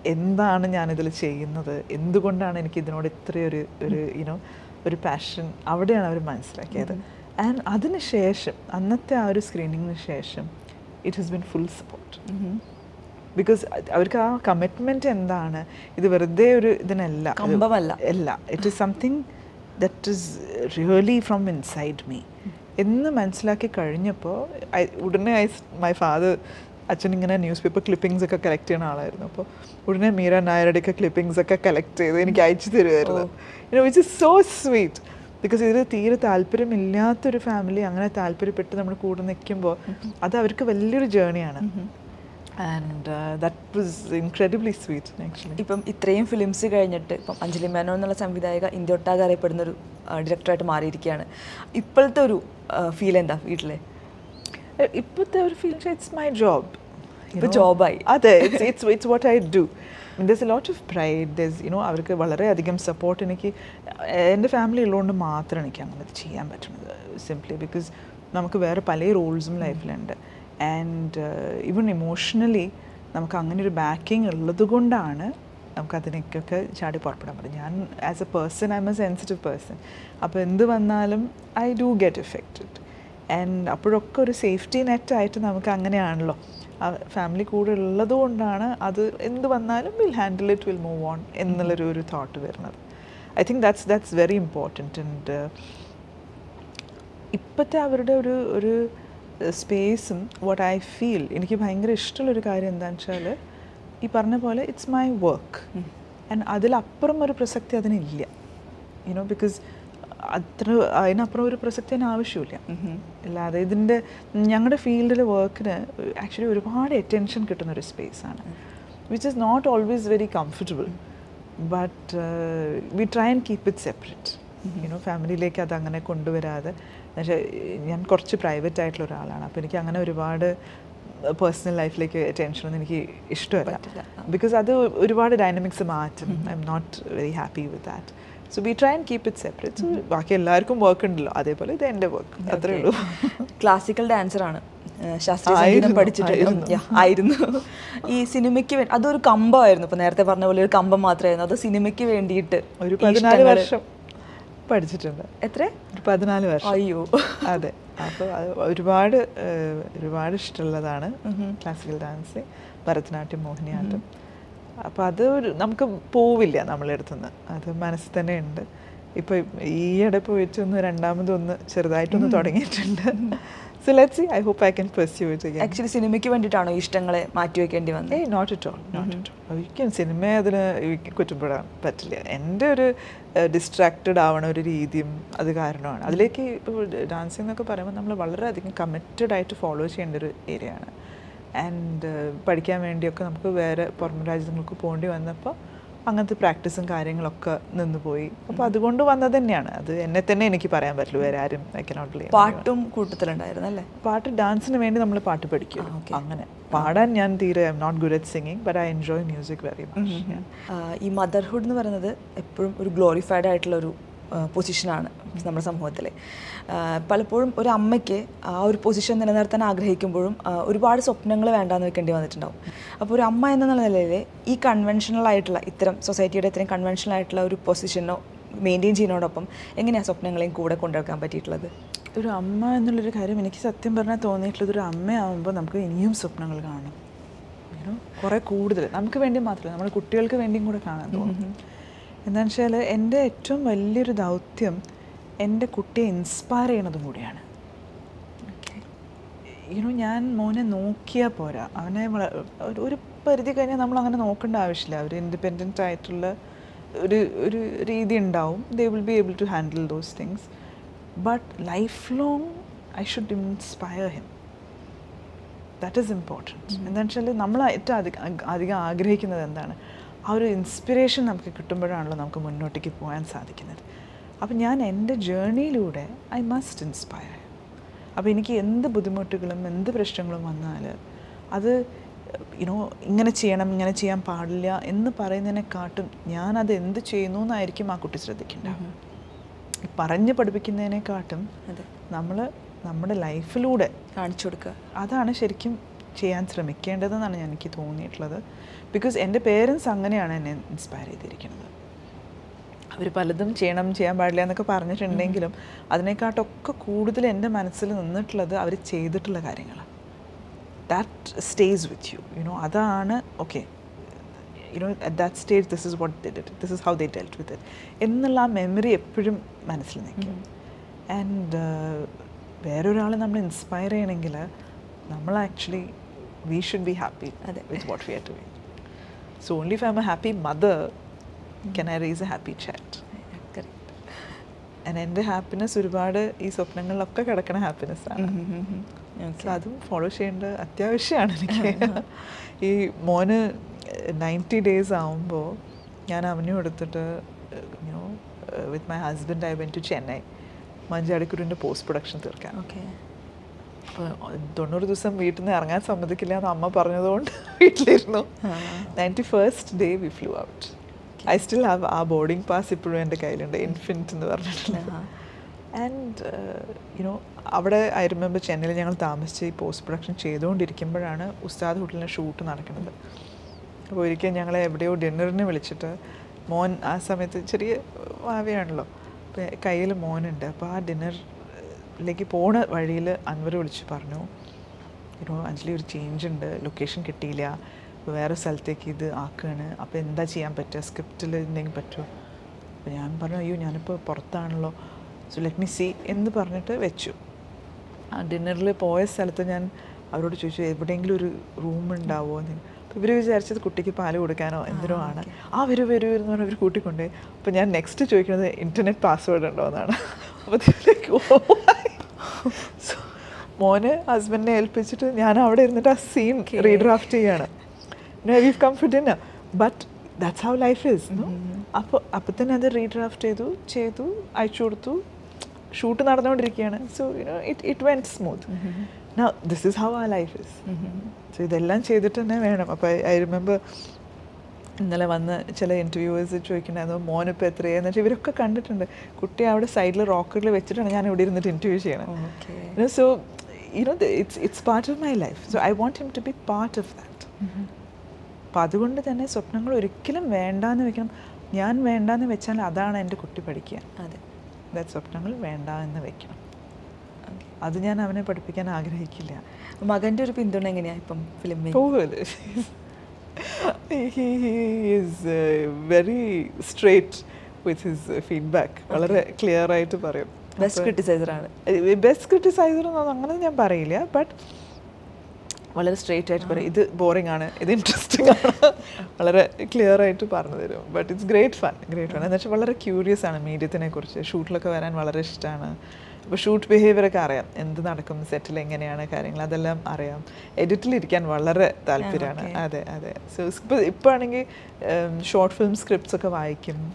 എന്താണ് ഞാനിതിൽ ചെയ്യുന്നത്? എന്തുകൊണ്ടാണ് എനിക്ക് ഇതിനോട് ഇത്രയൊരു ഒരു യുനോ ഒരു പാഷൻ അവിടെയാണ് അവർ മനസ്സിലാക്കിയത്. ആൻഡ് അതിന് ശേഷം അന്നത്തെ ആ ഒരു സ്ക്രീനിങ്ങിന് ശേഷം it has been full support because അവർക്ക് ആ കമ്മിറ്റ്മെന്റ് എന്താണ്? ഇത് വെറുതെ ഒരു ഇതിനല്ല. അല്ല. It is something that is really from inside me എന്ന് മനസ്സിലാക്കി കഴിഞ്ഞപ്പോൾ ഐ ഉടനെ ഐ മൈ ഫാദർ അച്ഛൻ ഇങ്ങനെ ന്യൂസ് പേപ്പർ ക്ലിപ്പിംഗ്സ് ഒക്കെ കളക്ട് ചെയ്യുന്ന ആളായിരുന്നു. അപ്പോൾ ഉടനെ മീര നായരുടെയൊക്കെ ക്ലിപ്പിംഗ്സ് ഒക്കെ കളക്ട് ചെയ്ത് എനിക്ക് അയച്ചു തരുമായിരുന്നു which is so sweet because ഇതിൽ തീരെ താല്പര്യമില്ലാത്തൊരു ഫാമിലി അങ്ങനെ താല്പര്യപ്പെട്ട് നമ്മൾ കൂടെ നിൽക്കുമ്പോൾ അത് അവർക്ക് വലിയൊരു ജേണിയാണ് and that was incredibly sweet actually ഇപ്പം ഇത്രയും ഫിലിംസ് കഴിഞ്ഞിട്ട് ഇപ്പം അഞ്ജലി മേനോൻ എന്നുള്ള സംവിധായക ഇന്ത്യ ഒട്ടാകെ അറിയപ്പെടുന്ന ഒരു ഡയറക്ടറായിട്ട് മാറിയിരിക്കുകയാണ്. ഇപ്പോഴത്തെ ഒരു ഫീൽ എന്താ വീട്ടിലെ? ഇപ്പോഴത്തെ ഒരു ഫീൽ ഇറ്റ്സ് മൈ ജോബ് ഇപ്പോൾ ജോബായി അതെ it's it's it's what I do does a lot of pride does you know അവർക്ക് വളരെയധികം സപ്പോർട്ട് എനിക്ക് എന്റെ ഫാമിലി ഉള്ളതുകൊണ്ട് മാത്രം എനിക്ക് അങ്ങനെ ചെയ്യാൻ പറ്റുന്നത് സിംപ്ലി ബിക്കോസ് നമുക്ക് വേറെ പല റോൾസും ലൈഫിലുണ്ട് ആൻഡ് ഈവൻ ഇമോഷണലി നമുക്ക് അങ്ങനെ ഒരു ബാക്കിംഗ് ഉള്ളത് കൊണ്ടാണ് നമുക്ക് അതിനൊക്കെ ചാടി പുറപ്പെടാൻ പറ്റും ഞാൻ as a person I'm a sensitive person അപ്പോൾ എന്ത് വന്നാലും I do get affected and അപ്പോഴൊക്കെ ഒരു സേഫ്റ്റി നെറ്റായിട്ട് നമുക്ക് അങ്ങനെയാണല്ലോ. ഫാമിലി കൂടെ ഉള്ളത് കൊണ്ടാണ് അത് എന്ത് വന്നാലും will handle it will move on എന്നുള്ളൊരു ഒരു തോട്ട് വരുന്നത്. I think that's that's very important and ഇപ്പോഴത്തെ അവരുടെ ഒരു ഒരു സ്പേസും വാട്ട് ഐ ഫീൽ എനിക്ക് ഭയങ്കര ഇഷ്ടമുള്ളൊരു കാര്യം എന്താണെന്ന് വെച്ചാൽ ഈ പറഞ്ഞ പോലെ ഇറ്റ്സ് മൈ വർക്ക് ആൻഡ് അതിലപ്പുറം ഒരു പ്രസക്തി അതിനില്ല. യുനോ ബിക്കോസ് അത്ര അതിനപ്പുറം ഒരു പ്രസക്തി അതിന് ആവശ്യമില്ല. അല്ലാതെ ഇതിന്റെ ഞങ്ങളുടെ ഫീൽഡിൽ വർക്കിന് ആക്ച്വലി ഒരുപാട് അറ്റൻഷൻ കിട്ടുന്ന ഒരു സ്പേസാണ് which is not always very comfortable but we try and keep it separate you know ഫാമിലിയിലേക്ക് അത് അങ്ങനെ കൊണ്ടുവരാതെ. എന്നുവെച്ചാൽ ഞാൻ കുറച്ച് പ്രൈവറ്റ് ആയിട്ടുള്ള ഒരാളാണ്. അപ്പോൾ എനിക്ക് അങ്ങനെ ഒരുപാട് പേഴ്സണൽ ലൈഫിലേക്ക് ടെൻഷനൊന്നും എനിക്ക് ഇഷ്ടമല്ല. ബിക്കോസ് അത് ഒരുപാട് ഡൈനമിക്സ് മാറ്റും. I'm not very happy with that so we try and keep it separate so ബാക്കി എല്ലാവർക്കും വർക്ക് ഉണ്ടല്ലോ. അതേപോലെ ഇത് എന്റെ വർക്ക് അത്രേ ഉള്ളൂ. ക്ലാസിക്കൽ ഡാൻസറാണ് ശാസ്ത്രീയ സംഗീതം ആയിരുന്നു, ആയിരുന്നു. ഈ സിനിമയ്ക്ക് വേണ്ടി അതൊരു കമ്പമായിരുന്നു. ഇപ്പൊ നേരത്തെ പറഞ്ഞ പോലെ ഒരു കമ്പം മാത്രമായിരുന്നു. അത് സിനിമയ്ക്ക് വേണ്ടിയിട്ട് ഒരു പതിനാല് വർഷം. പഠിച്ചിട്ടുണ്ട്. എത്ര? ഒരു പതിനാല് വർഷം. അയ്യോ. അതെ. അപ്പോൾ അത് ഒരുപാട് ഒരുപാട് ഇഷ്ടമുള്ളതാണ് ക്ലാസിക്കൽ ഡാൻസ് ഭരതനാട്യം മോഹിനിയാട്ടം. അപ്പോൾ അത് ഒരു നമുക്ക് പോവില്ല നമ്മളെടുത്തുനിന്ന് അത് മനസ്സിൽ തന്നെ ഉണ്ട്. ഇപ്പോൾ ഈയിടെ പോയിട്ട് ഒന്ന് രണ്ടാമതൊന്ന് ചെറുതായിട്ടൊന്ന് തുടങ്ങിയിട്ടുണ്ട്. So let see I hope I can pursue it again actually സിനിമയ്ക്ക് വേണ്ടിയിട്ടാണോ ഇഷ്ടങ്ങളെ മാറ്റിവെക്കേണ്ടി വന്നത്? ഏയ് not it all not it all ഒരിക്കലും സിനിമ അതിന് കുറ്റപ്പെടാൻ പറ്റില്ല. എന്റെ ഒരു ഡിസ്ട്രാക്റ്റഡ് ആവണ ഒരു രീതിയും അത് കാരണമാണ്. അതിലേക്ക് ഇപ്പോൾ ഡാൻസിങ് എന്നൊക്കെ പറയുമ്പോൾ നമ്മൾ വളരെയധികം കമ്മിറ്റഡ് ആയിട്ട് ഫോളോ ചെയ്യേണ്ട ഒരു ഏരിയ ആണ്. ആൻഡ് പഠിക്കാൻ വേണ്ടിയൊക്കെ നമുക്ക് വേറെ പുറം രാജ്യങ്ങൾക്ക് പോകേണ്ടി വന്നപ്പോൾ അങ്ങനത്തെ പ്രാക്ടീസും കാര്യങ്ങളൊക്കെ നിന്നുപോയി. അപ്പോൾ അതുകൊണ്ട് വന്നത് തന്നെയാണ്. അത് എന്നെ തന്നെ എനിക്ക് പറയാൻ പറ്റില്ല. വേറെ ആരും ഐ കനോട്ട് പാട്ടും കൂട്ടത്തിലുണ്ടായിരുന്നു അല്ലേ? പാട്ട് ഡാൻസിന് വേണ്ടി നമ്മൾ പാട്ട് പഠിക്കും. അങ്ങനെ. പാടാൻ ഞാൻ തീരെ I'm not good at singing but I enjoy music very much ഈ മദർഹുഡ് എന്ന് പറയുന്നത് എപ്പോഴും ഒരു ഗ്ലോറിഫൈഡ് ആയിട്ടുള്ള ഒരു പൊസിഷനാണ് നമ്മുടെ സമൂഹത്തിൽ പലപ്പോഴും ഒരു അമ്മയ്ക്ക് ആ ഒരു പൊസിഷൻ നിലനിർത്താൻ ആഗ്രഹിക്കുമ്പോഴും ഒരുപാട് സ്വപ്നങ്ങൾ വേണ്ടാന്ന് വെക്കേണ്ടി വന്നിട്ടുണ്ടാവും. അപ്പോൾ ഒരു അമ്മ എന്ന നിലയിൽ ഈ കൺവെൻഷണൽ ആയിട്ടുള്ള ഇത്തരം സൊസൈറ്റിയുടെ ഇത്രയും കൺവെൻഷണൽ ആയിട്ടുള്ള ഒരു പൊസിഷനോ മെയിന്റെയിൻ ചെയ്യുന്നതോടൊപ്പം എങ്ങനെയാണ് സ്വപ്നങ്ങളെയും കൂടെ കൊണ്ടുവെക്കാൻ പറ്റിയിട്ടുള്ളത്? ഒരു അമ്മ എന്നുള്ളൊരു കാര്യം എനിക്ക് സത്യം പറഞ്ഞാൽ തോന്നിയിട്ടുള്ളത് ഒരു അമ്മയാവുമ്പോൾ നമുക്ക് ഇനിയും സ്വപ്നങ്ങൾ കാണും. കുറേ കൂടുതൽ. നമുക്ക് വേണ്ടി മാത്രമല്ല നമ്മുടെ കുട്ടികൾക്ക് വേണ്ടിയും കൂടെ കാണാൻ തോന്നും. എന്താണെന്ന് വെച്ചാൽ എന്റെ ഏറ്റവും വലിയൊരു ദൗത്യം എന്റെ കുട്ടിയെ ഇൻസ്പയർ ചെയ്യണതും കൂടിയാണ്. യുനോ ഞാൻ മോനെ നോക്കിയാൽ പോരാ. അവനെ ഒരു- പരിധി കഴിഞ്ഞാൽ നമ്മൾ അങ്ങനെ നോക്കേണ്ട ആവശ്യമില്ല. ഒരു ഇൻഡിപെൻഡന്റ് ആയിട്ടുള്ള ഒരു ഒരു രീതി ഉണ്ടാവും. They will be able to handle those things but life long I should inspire him that is important എന്താണെന്ന് വെച്ചാൽ നമ്മൾ ഏറ്റവും അധികം അധികം ആഗ്രഹിക്കുന്നത് എന്താണ്? ആ ഒരു ഇൻസ്പിറേഷൻ നമുക്ക് കിട്ടുമ്പോഴാണല്ലോ നമുക്ക് മുന്നോട്ടേക്ക് പോകാൻ സാധിക്കുന്നത്. അപ്പം ഞാൻ എന്റെ ജേണിയിലൂടെ ഐ മസ്റ്റ് ഇൻസ്പയർ. അപ്പോൾ എനിക്ക് എന്ത് ബുദ്ധിമുട്ടുകളും എന്ത് പ്രശ്നങ്ങളും വന്നാൽ അത് യുനോ ഇങ്ങനെ ചെയ്യണം ഇങ്ങനെ ചെയ്യാൻ പാടില്ല എന്ന് പറയുന്നതിനെക്കാട്ടും അത് എന്ത് ചെയ്യുന്നു എന്നായിരിക്കും ആ കുട്ടി ശ്രദ്ധിക്കേണ്ടത്. ഈ പറഞ്ഞ് പഠിപ്പിക്കുന്നതിനെക്കാട്ടും നമ്മൾ നമ്മുടെ ലൈഫിലൂടെ കാണിച്ചു കൊടുക്കുക. അതാണ് ശരിക്കും ചെയ്യാൻ ശ്രമിക്കേണ്ടതെന്നാണ് ഞാൻ എനിക്ക് തോന്നിയിട്ടുള്ളത്. ബിക്കോസ് എന്റെ പേരൻസ് അങ്ങനെയാണ് എന്നെ ഇൻസ്പയർ ചെയ്തിരിക്കുന്നത്. അവർ പലതും ചെയ്യണം ചെയ്യാൻ പാടില്ല എന്നൊക്കെ പറഞ്ഞിട്ടുണ്ടെങ്കിലും അതിനെക്കാട്ടൊക്കെ കൂടുതൽ എന്റെ മനസ്സിൽ നിന്നിട്ടുള്ളത് അവർ ചെയ്തിട്ടുള്ള കാര്യങ്ങളാണ്. That stays with you you know അതാണ് okay you know at that stage this is what did this is how they dealt with it എന്നുള്ള ആ മെമ്മറി എപ്പോഴും മനസ്സിൽ നിൽക്കും. ആൻഡ് വേറൊരാളെ നമ്മൾ ഇൻസ്പയർ ചെയ്യണമെങ്കിൽ നമ്മൾ actually we should be happy. With what we are doing so only if I'm a happy mother can I raise a happy chat Correct. And എന്റെ ഹാപ്പിനെസ് ഒരുപാട് ഈ സ്വപ്നങ്ങളിലൊക്കെ കിടക്കണ ഹാപ്പിനെസ് ആണ്. So അതും ഫോളോ ചെയ്യേണ്ട അത്യാവശ്യമാണ് എനിക്ക്. ഈ മോന് നയന്റി ഡേയ്സ് ആവുമ്പോൾ ഞാൻ അവനും എടുത്തിട്ട് you know with my husband I went to Chennai മഞ്ചാടിക്കുരുവിന്റെ post production തീർക്കാൻ. ഓക്കെ അപ്പോൾ തൊണ്ണൂറ് ദിവസം വീട്ടിൽ നിന്ന് ഇറങ്ങാൻ സമ്മതിക്കില്ല എന്ന് അമ്മ പറഞ്ഞതുകൊണ്ട് വീട്ടിലിരുന്നു. Ninety first day we flew out I still have a boarding pass ഇപ്പോഴും എന്റെ കയ്യിലുണ്ട്. ഇൻഫിനിറ്റ് എന്ന് പറഞ്ഞിട്ടില്ല ആൻഡ് യുനോ അവിടെ ഐ റിമെമ്പർ ചെന്നൈയിൽ ഞങ്ങൾ താമസിച്ച് ഈ പോസ്റ്റ് പ്രൊഡക്ഷൻ ചെയ്തുകൊണ്ടിരിക്കുമ്പോഴാണ് ഉസ്താദ് ഹോട്ടലിന്റെ ഷൂട്ട് നടക്കുന്നത്. അപ്പോൾ ഒരിക്കൽ ഞങ്ങളെ എവിടെയോ ഡിന്നറിന് വിളിച്ചിട്ട് മോൻ ആ സമയത്ത് ചെറിയ ഭാവിയാണല്ലോ അപ്പോൾ കയ്യിൽ മോനുണ്ട്. അപ്പോൾ ആ ഡിന്നറിലേക്ക് പോണ വഴിയിൽ അൻവർ വിളിച്ച് പറഞ്ഞു യുനോ അഞ്ജലി ഒരു ചേഞ്ച് ഉണ്ട്. ലൊക്കേഷൻ കിട്ടിയില്ല. വേറെ സ്ഥലത്തേക്ക് ഇത് ആക്കുകയാണ് അപ്പോൾ എന്താ ചെയ്യാൻ പറ്റുക? സ്ക്രിപ്റ്റിൽ എന്തെങ്കിലും പറ്റുമോ? അപ്പോൾ ഞാൻ പറഞ്ഞു അയ്യോ ഞാനിപ്പോൾ പുറത്താണല്ലോ. സോ ലെറ്റ് മീ സീ എന്ന് പറഞ്ഞിട്ട് വെച്ചു. ആ ഡിന്നറിൽ പോയ സ്ഥലത്ത് ഞാൻ അവരോട് ചോദിച്ചു എവിടെയെങ്കിലും ഒരു റൂം ഉണ്ടാവുമോ? എന്ന്. അപ്പോൾ ഇവർ വിചാരിച്ചത് കുട്ടിക്ക് പാൽ കൊടുക്കാനോ എന്തിനോ ആണ്. ആ വരൂ വരൂ എന്ന് പറഞ്ഞാൽ അവർ കൂട്ടിക്കൊണ്ടേ അപ്പോൾ ഞാൻ നെക്സ്റ്റ് ചോദിക്കുന്നത് ഇന്റർനെറ്റ് പാസ്വേഡ് ഉണ്ടോ? എന്നാണ്. അപ്പോൾ സോ മോന് ഹസ്ബൻഡിനെ ഏൽപ്പിച്ചിട്ട് ഞാൻ അവിടെ ഇരുന്നിട്ട് ആ സീൻ റീഡ്രാഫ്റ്റ് ചെയ്യാണ്. No we come for dinner but that's how life is അപ്പോൾ അപ്പോൾ തന്നെ അത് റീഡ്രാഫ്റ്റ് ചെയ്തു ചെയ്തു അയച്ചു കൊടുത്തു. ഷൂട്ട് നടന്നുകൊണ്ടിരിക്കുകയാണ്. So you know it it went smooth now this is how a life is so ഇതെല്ലാം ചെയ്തിട്ട് തന്നെ വേണം. അപ്പോൾ ഐ റിമെമ്പർ ഇന്നലെ വന്ന് ചില ഇന്റർവ്യൂവേഴ്സ് ചോദിക്കണ്ടായിരുന്നു മോനിപ്പോൾ എത്രയെന്ന് വെച്ചാൽ ഇവരൊക്കെ കണ്ടിട്ടുണ്ട്. കുട്ടി അവിടെ സൈഡിൽ റോക്കറ്റിൽ വെച്ചിട്ടാണ് ഞാൻ ഇവിടെ ഇരുന്നിട്ട് ഇന്റർവ്യൂ ചെയ്യണം. So so you know it's it's part of my life so I want him to be part of that അപ്പം അതുകൊണ്ട് തന്നെ സ്വപ്നങ്ങൾ ഒരിക്കലും വേണ്ടാന്ന് വെക്കണം. ഞാൻ വേണ്ടാന്ന് വെച്ചാൽ അതാണ് എന്റെ കുട്ടി പഠിക്കുക. അതെ. സ്വപ്നങ്ങൾ വേണ്ട എന്ന് വെക്കണം അത് ഞാൻ അവനെ പഠിപ്പിക്കാൻ ആഗ്രഹിക്കില്ല. മകന്റെ ഒരു പിന്തുണ എങ്ങനെയാ ഇപ്പം film is very straight with his feedback വളരെ ക്ലിയർ ആയിട്ട് പറയും. ബെസ്റ്റ് ക്രിട്ടിസൈസറാണ് ബെസ്റ്റ് ക്രിട്ടിസൈസർ എന്നൊന്നും അങ്ങനെ ഞാൻ പറയില്ല. ബട്ട് വളരെ സ്ട്രേറ്റ് ആയിട്ട് പറയും ഇത് ബോറിംഗ് ആണ് ഇത് ഇൻട്രസ്റ്റിംഗ് ആണ്. വളരെ ക്ലിയർ ആയിട്ട് പറഞ്ഞു തരും. But it's great fun great fun എന്ന് വെച്ചാൽ വളരെ ക്യൂരിയസ് ആണ് മീഡിയത്തിനെ കുറിച്ച്. ഷൂട്ടിലൊക്കെ വരാൻ വളരെ ഇഷ്ടമാണ് അപ്പോൾ ഷൂട്ട് ബിഹേവിയർ ഒക്കെ അറിയാം. എന്ത് നടക്കും സെറ്റിൽ എങ്ങനെയാണ് കാര്യങ്ങൾ അതെല്ലാം അറിയാം. എഡിറ്റിലിരിക്കാൻ വളരെ താല്പര്യമാണ്. അതെ അതെ. സോ ഇപ്പോൾ ഇപ്പോൾ ആണെങ്കിൽ ഷോർട്ട് ഫിലിം സ്ക്രിപ്റ്റ്സ് ഒക്കെ വായിക്കും.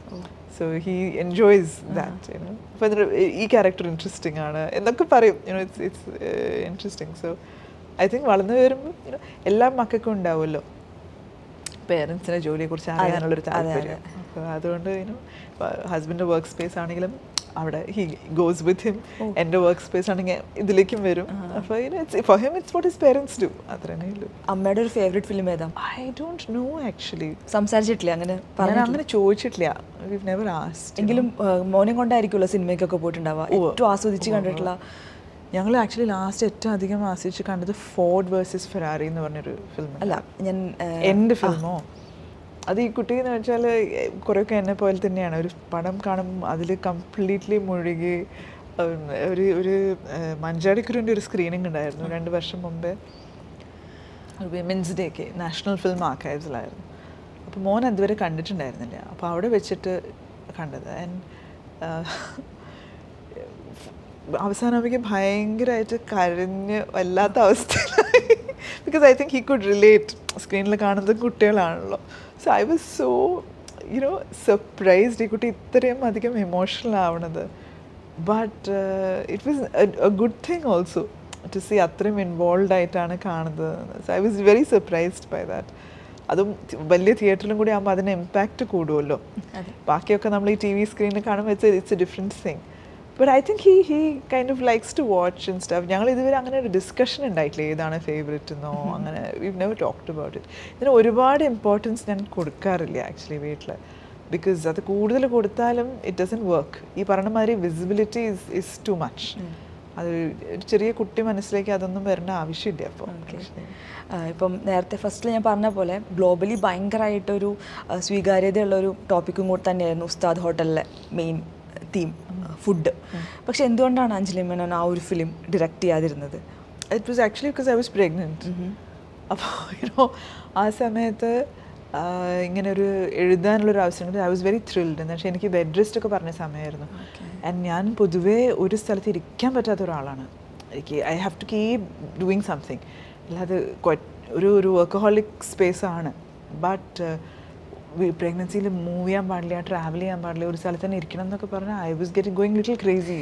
സോ ഹീ എൻജോയ്സ് ദാറ്റ് അപ്പോൾ ഈ ക്യാരക്ടർ ഇൻട്രസ്റ്റിംഗ് ആണ്. എന്നൊക്കെ പറയും. It's it's interesting so I think വളർന്നു വരുമ്പോൾ എല്ലാ മക്കൾക്കും ഉണ്ടാവുമല്ലോ. പേരൻസിനെ ജോലിയെക്കുറിച്ച് അറിയാനുള്ളൊരു താല്പര്യം. അപ്പോൾ അതുകൊണ്ട് ഹസ്ബൻഡ് വർക്ക് സ്പേസ് ആണെങ്കിലും അവിടെ ഹി ഗോസ് വിത്ത് ഹിം എന്റെ വർക്ക് സ്പേസ് ആണെങ്കിൽ ഇതിലേക്കും വരും. അപ്പോൾ it's for him it's what his parents do അത്രേ ഉള്ളൂ. അമ്മയുടെ ഒരു ഫേവറേറ്റ് ഫിലിം ഏതാ? ഐ ഡോണ്ട് നോ ആക്ച്വലി സംസാരിച്ചിട്ടില്ല അങ്ങനെ ഞാൻ അങ്ങനെ ചോദിച്ചിട്ടില്ല. നെവർ ആസ്റ്റ് എങ്കിലും മോനെ കൊണ്ടായിരിക്കുമല്ലോ സിനിമയ്ക്കൊക്കെ പോയിട്ടുണ്ടാവുക. ഏറ്റവും ആസ്വദിച്ച് കണ്ടിട്ടുള്ള ഞങ്ങൾ ആക്ച്വലി ലാസ്റ്റ് ഏറ്റവും അധികം ആസ്വദിച്ച് കണ്ടത് ഫോർഡ് വേഴ്സസ് ഫെറാറി എന്ന് പറഞ്ഞൊരു ഫിലിം അല്ല ഞാൻ എന്റെ ഫിലിമോ അത് ഈ കുട്ടി എന്ന് വെച്ചാൽ കുറേയൊക്കെ എന്നെ പോലെ തന്നെയാണ്. ഒരു പടം കാണും അതിൽ കംപ്ലീറ്റ്ലി മുഴുകി ഒരു ഒരു മഞ്ചാടിക്കുരുവിന്റെ ഒരു സ്ക്രീനിങ് ഉണ്ടായിരുന്നു രണ്ട് വർഷം മുമ്പേ. വിമൻസ് ഡേക്ക് നാഷണൽ ഫിലിം ആർക്കൈവ്സിലായിരുന്നു അപ്പോൾ മോൻ അതുവരെ കണ്ടിട്ടുണ്ടായിരുന്നില്ല. അപ്പോൾ അവിടെ വെച്ചിട്ട് കണ്ടത്. ആൻഡ് അവസാനമാകുമ്പോൾ ഭയങ്കരമായിട്ട് കരഞ്ഞ് വല്ലാത്ത അവസ്ഥയിലായി. Because I think he could relate സ്ക്രീനിൽ കാണുന്നത് കുട്ടികളാണല്ലോ. So I was so you know surprised ഈ കുട്ടി ഇത്രയും അധികം emotional ആവണത്. But it was a good thing also to see അത്രയും ഇൻവോൾവ് ആയിട്ടാണ് കാണുന്നത്. So I was very surprised by that അതും വലിയ തിയേറ്ററിലും കൂടി ആകുമ്പോൾ അതിന് ഇമ്പാക്റ്റ് കൂടുമല്ലോ ബാക്കിയൊക്കെ നമ്മൾ ഈ ടി വി സ്ക്രീനിൽ കാണുമ്പോൾ it's it's a different thing but I think he he kind of likes to watch in stuff ഞങ്ങൾ ഇതുവരെ അങ്ങനെ ഒരു ഡിസ്കഷൻ ഉണ്ടായിട്ടില്ല. ഏതാണ് ഫേവറേറ്റ് എന്നോ അങ്ങനെ we never talked about it ഇതിന് ഒരുപാട് ഇമ്പോർട്ടൻസ് ഞാൻ കൊടുക്കാറില്ല ആക്ച്വലി വീട്ടിൽ ബിക്കോസ് അത് കൂടുതൽ കൊടുത്താലും ഇറ്റ് ഡസൻ വർക്ക് ഈ പറഞ്ഞ മാതിരി visibility is is too much അത് ഒരു ചെറിയ കുട്ടി മനസ്സിലേക്ക് അതൊന്നും വരേണ്ട ആവശ്യമില്ല അപ്പോൾ ഇപ്പം നേരത്തെ ഫസ്റ്റിൽ ഞാൻ പറഞ്ഞ പോലെ ഗ്ലോബലി ഭയങ്കരമായിട്ടൊരു സ്വീകാര്യതയുള്ളൊരു സ്വീകാര്യതയുള്ള ഒരു ടോപ്പിക്കും കൂടി തന്നെയായിരുന്നു ഉസ്താദ് ഹോട്ടലിലെ മെയിൻ തീം ഫുഡ് പക്ഷെ എന്തുകൊണ്ടാണ് അഞ്ജലി മേനോൻ ആ ഒരു film direct ചെയ്യാതിരുന്നത്? It was actually because I was pregnant അപ്പോൾ യുനോ ആ സമയത്ത് ഇങ്ങനെ ഒരു എഴുതാനുള്ളൊരു അവസരം ഐ വാസ് വെരി ത്രിൽഡ് എന്ന് പക്ഷേ എനിക്ക് ബെഡ് റെസ്റ്റ് ഒക്കെ പറഞ്ഞ സമയമായിരുന്നു ആൻഡ് ഞാൻ പൊതുവേ ഒരു സ്ഥലത്ത് ഇരിക്കാൻ പറ്റാത്ത ഒരാളാണ്. എനിക്ക് I have to keep doing something അല്ലാതെ ഒരു ഒരു വർക്കഹോളിക് സ്പേസ് ആണ്. ബട്ട് പ്രഗ്നൻസിയിൽ മൂവ് ചെയ്യാൻ പാടില്ല ട്രാവൽ ചെയ്യാൻ പാടില്ല ഒരു സ്ഥലത്ത് തന്നെ ഇരിക്കണം എന്നൊക്കെ പറഞ്ഞാൽ I was getting going little crazy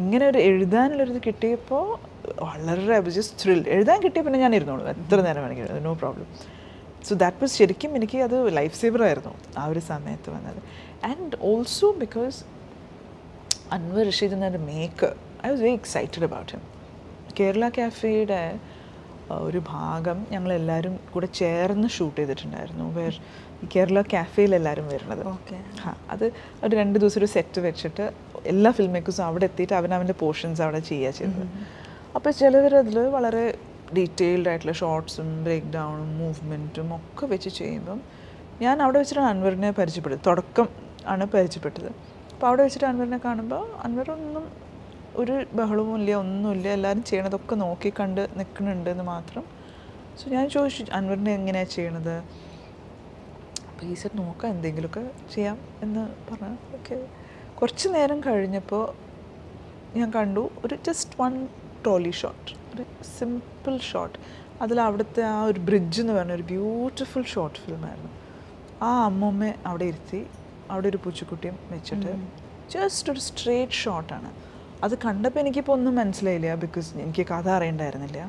ഇങ്ങനെ ഒരു എഴുതാനുള്ളൊരിത് കിട്ടിയപ്പോൾ വളരെ ജസ്റ്റ് ത്രിൽ എഴുതാൻ കിട്ടിയ പിന്നെ ഞാൻ ഇരുന്നോളൂ. എത്ര നേരം വേണമെങ്കിലും no problem so that was ശരിക്കും എനിക്ക് അത് ലൈഫ് സേവറായിരുന്നു ആ ഒരു സമയത്ത് വന്നത്. And also because Anwar Rasheed എന്നൊരു maker I was very excited about him Kerala കാഫേയുടെ ഒരു ഭാഗം ഞങ്ങളെല്ലാവരും കൂടെ ചേർന്ന് ഷൂട്ട് ചെയ്തിട്ടുണ്ടായിരുന്നു വേർ കേരള കാഫേയിൽ എല്ലാവരും വരുന്നത്. ആ അത് ഒരു രണ്ട് ദിവസം ഒരു സെറ്റ് വെച്ചിട്ട് എല്ലാ ഫിൽം മേക്കേഴ്സും അവിടെ എത്തിയിട്ട് അവനവന്റെ പോർഷൻസ് അവിടെ ചെയ്യുക ചെയ്തത്. അപ്പോൾ ചിലവർ അതിൽ വളരെ ഡീറ്റെയിൽഡ് ആയിട്ടുള്ള ഷോർട്സും ബ്രേക്ക് ഡൗണും മൂവ്മെന്റും ഒക്കെ വെച്ച് ചെയ്യുമ്പം ഞാൻ അവിടെ വെച്ചിട്ടാണ് അൻവറിനെ പരിചയപ്പെട്ടത്. തുടക്കം ആണ് പരിചയപ്പെട്ടത്. അപ്പോൾ അവിടെ വെച്ചിട്ട് അൻവറിനെ കാണുമ്പോൾ അൻവറൊന്നും ഒരു ബഹളവും ഇല്ല ഒന്നുമില്ല എല്ലാവരും ചെയ്യണതൊക്കെ നോക്കി കണ്ട് നിൽക്കുന്നുണ്ട് എന്ന് മാത്രം. സോ ഞാൻ ചോദിച്ചു അൻവറിനെ എങ്ങനെയാണ് ചെയ്യണത്? സെറ്റ് നോക്കാം എന്തെങ്കിലുമൊക്കെ ചെയ്യാം എന്ന് പറഞ്ഞാൽ ഓക്കെ കുറച്ച് നേരം കഴിഞ്ഞപ്പോൾ ഞാൻ കണ്ടു ഒരു ജസ്റ്റ് വൺ ട്രോളി ഷോട്ട് ഒരു സിമ്പിൾ ഷോട്ട് അതിൽ അവിടുത്തെ ആ ഒരു ബ്രിഡ്ജ് എന്ന് പറഞ്ഞ ഒരു ബ്യൂട്ടിഫുൾ ഷോർട്ട് ഫിലിമായിരുന്നു ആ അമ്മമ്മ അവിടെ ഇരുത്തി അവിടെ ഒരു പൂച്ചക്കുട്ടിയും വെച്ചിട്ട് ജസ്റ്റ് ഒരു സ്ട്രേറ്റ് ഷോട്ടാണ് അത് കണ്ടപ്പോൾ എനിക്കിപ്പോൾ ഒന്നും മനസ്സിലായില്ല ബിക്കോസ് എനിക്ക് കഥ അറിയണ്ടായിരുന്നില്ല.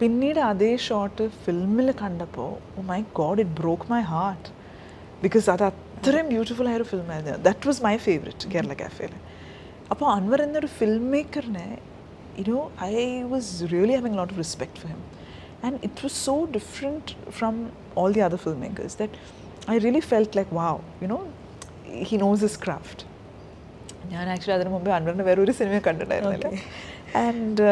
പിന്നീട് അതേ ഷോട്ട് ഫിലിമിൽ കണ്ടപ്പോൾ ഓ my God it broke my heart because അത് അത്രയും ബ്യൂട്ടിഫുൾ ആയൊരു ഫിലിമായിരുന്നു that was my favourite Kerala കാഫേയിൽ അപ്പോൾ അൻവർ എന്നൊരു film മേക്കറിനെ you know I was really having lot of respect for him and it was so different from all the other filmmakers that I really felt like wow you know he knows is craft ഞാൻ ആക്ച്വലി അതിന് മുമ്പ് അൻവറിന്റെ വേറെ ഒരു cinema കണ്ടിട്ടുണ്ടായിരുന്നില്ല and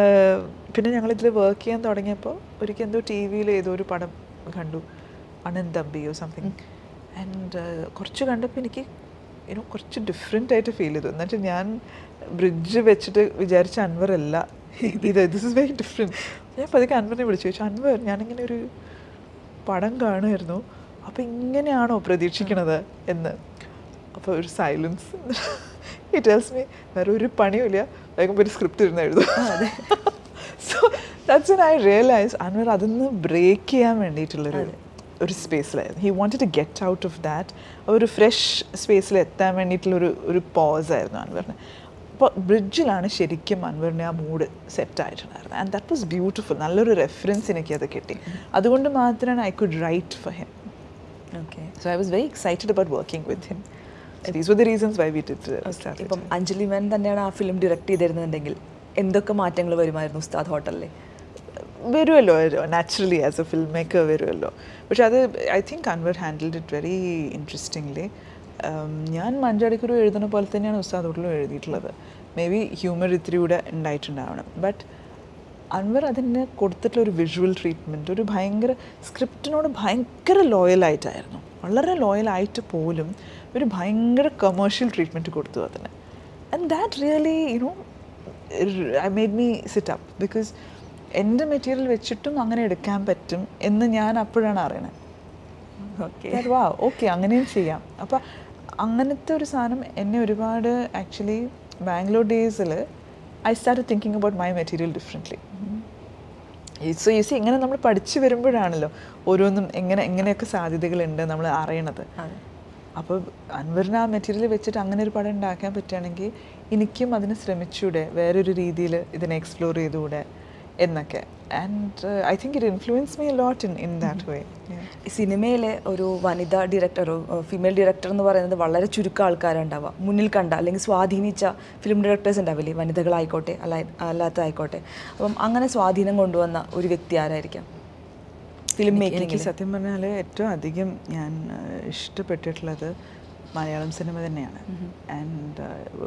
പിന്നെ ഞങ്ങൾ ഇതിൽ വർക്ക് ചെയ്യാൻ തുടങ്ങിയപ്പോൾ ഒരിക്കൽ എന്തോ ടി വിയിൽ ഏതോ ഒരു പടം കണ്ടു. അനന്ത് അമ്പിയോ സംതിങ് ആൻഡ് കുറച്ച് കണ്ടപ്പോൾ എനിക്ക് യുനോ കുറച്ച് ഡിഫറെന്റ് ആയിട്ട് ഫീൽ ചെയ്തു. എന്നിട്ട് ഞാൻ ബ്രിഡ്ജ് വെച്ചിട്ട് വിചാരിച്ച അൻവർ അല്ല. ഇത് ദിസ് ഇസ് വെരി ഡിഫറെന്റ് ഞാൻ പതുക്കെ അൻവറിനെ വിളിച്ചു. ചോദിച്ചു അൻവർ ഞാനിങ്ങനെ ഒരു പടം കാണുമായിരുന്നു അപ്പോൾ ഇങ്ങനെയാണോ പ്രതീക്ഷിക്കണത്? എന്ന്. അപ്പോൾ ഒരു സൈലൻസ് ഇറ്റ് ടെൽസ് മീ വേറെ ഒരു പണിയുമില്ല. വേഗം ഒരു സ്ക്രിപ്റ്റ് ഇരുന്ന് എഴുതും so that's I realise Anwar അതിന്ന് ബ്രേക്ക് ചെയ്യാൻ വേണ്ടിയിട്ടുള്ളൊരു ഒരു സ്പേസിലായിരുന്നു he want to get out of that ഒരു ഫ്രഷ് സ്പേസിൽ എത്താൻ വേണ്ടിയിട്ടുള്ളൊരു ഒരു പോസ് ആയിരുന്നു അൻവറിന് അപ്പോൾ ബ്രിഡ്ജിലാണ് ശരിക്കും അൻവറിന്റെ ആ മൂഡ് സെറ്റ് ആയിട്ടുണ്ടായിരുന്നത്. ആൻഡ് ദാറ്റ് വാസ് ബ്യൂട്ടിഫുൾ നല്ലൊരു റെഫറൻസ് എനിക്ക് അത് കിട്ടി. അതുകൊണ്ട് മാത്രമാണ് I could write for him okay so I was very excited about working with him. So these were the reasons why we did start ഇപ്പം അഞ്ജലി മേൻ തന്നെയാണ് ആ ഫിലിം ഡയറക്റ്റ് ചെയ്തിരുന്നുണ്ടെങ്കിൽ എന്തൊക്കെ മാറ്റങ്ങൾ വരുമായിരുന്നു ഉസ്താദ് ഹോട്ടലിൽ വരുമല്ലോ naturally as a film maker വരുമല്ലോ. പക്ഷെ അത് I think Anwar handled it very interestingly ഞാൻ മഞ്ചാടിക്കുരു എഴുതുന്ന പോലെ തന്നെയാണ് ഉസ്താദ് ഹോട്ടലും എഴുതിയിട്ടുള്ളത്. മേ ബി ഹ്യൂമർ ഇത്തിരി കൂടെ ഉണ്ടായിട്ടുണ്ടാവണം. ബട്ട് അൻവർ അതിന് കൊടുത്തിട്ടുള്ള ഒരു വിഷ്വൽ ട്രീറ്റ്മെന്റ് ഒരു ഭയങ്കര സ്ക്രിപ്റ്റിനോട് ഭയങ്കര ലോയലായിട്ടായിരുന്നു വളരെ ലോയലായിട്ട് പോലും ഒരു ഭയങ്കര കമേഴ്ഷ്യൽ ട്രീറ്റ്മെന്റ് കൊടുത്തു അതിന്. And that really you know I made me sit up because എന്റെ മെറ്റീരിയൽ വെച്ചിട്ടും അങ്ങനെ എടുക്കാൻ പറ്റും എന്ന് ഞാൻ അപ്പോഴാണ് അറിയണത് ഓക്കെ വാ ഓക്കെ അങ്ങനെയും ചെയ്യാം. അപ്പം അങ്ങനത്തെ ഒരു സാധനം എന്നെ ഒരുപാട് ആക്ച്വലി ബാംഗ്ലൂർ ഡേയ്സിൽ I start thinking about my material differently so you see ഇങ്ങനെ നമ്മൾ പഠിച്ചു വരുമ്പോഴാണല്ലോ ഓരോന്നും എങ്ങനെ എങ്ങനെയൊക്കെ സാധ്യതകളുണ്ട് നമ്മൾ അറിയണത്. അപ്പോൾ അൻവറിന് ആ മെറ്റീരിയൽ വെച്ചിട്ട് അങ്ങനെ ഒരു പടം ഉണ്ടാക്കാൻ പറ്റുകയാണെങ്കിൽ എനിക്കും അതിന് ശ്രമിച്ചൂടെ വേറൊരു രീതിയിൽ ഇതിനെ എക്സ്പ്ലോർ ചെയ്തുകൂടെ എന്നൊക്കെ. And I think it influence me lot in in that way സിനിമയിലെ ഒരു വനിതാ ഡയറക്ടർ ഫീമെയിൽ ഡയറക്ടർ എന്ന് പറയുന്നത് വളരെ ചുരുക്കം ആൾക്കാരുണ്ടാവുക മുന്നിൽ കണ്ട അല്ലെങ്കിൽ സ്വാധീനിച്ച ഫിലിം ഡയറക്ടേഴ്സ് ഉണ്ടാവില്ലേ? വനിതകളായിക്കോട്ടെ അല്ല അല്ലാത്തതായിക്കോട്ടെ. അപ്പം അങ്ങനെ സ്വാധീനം കൊണ്ടുവന്ന ഒരു വ്യക്തി ആരായിരിക്കാം? ഫിലിം എനിക്ക് മേക്കിംഗ് സത്യം പറഞ്ഞാൽ ഏറ്റവും അധികം ഞാൻ ഇഷ്ടപ്പെട്ടിട്ടുള്ളത് മലയാളം സിനിമ തന്നെയാണ്. ആൻഡ്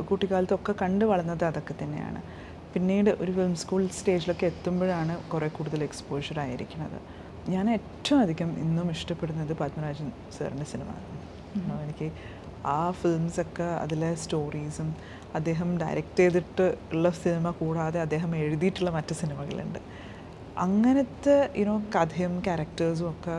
കുട്ടിക്കാലത്തൊക്കെ കണ്ടു വളർന്നത് അതൊക്കെ തന്നെയാണ്. പിന്നീട് ഒരു ഫിലിം സ്കൂൾ സ്റ്റേജിലൊക്കെ എത്തുമ്പോഴാണ് കുറേ കൂടുതൽ എക്സ്പോഷർ ആയിരിക്കുന്നത്. ഞാൻ ഏറ്റവും അധികം ഇന്നും ഇഷ്ടപ്പെടുന്നത് പത്മരാജൻ സാറിന്റെ സിനിമ എനിക്ക് ആ ഫിലിംസൊക്കെ അതിലെ സ്റ്റോറീസും അദ്ദേഹം ഡയറക്റ്റ് ചെയ്തിട്ട് ഉള്ള സിനിമ കൂടാതെ അദ്ദേഹം എഴുതിയിട്ടുള്ള മറ്റു സിനിമകളുണ്ട്. അങ്ങനത്തെ യുനോ കഥയും ക്യാരക്ടേഴ്സും ഒക്കെ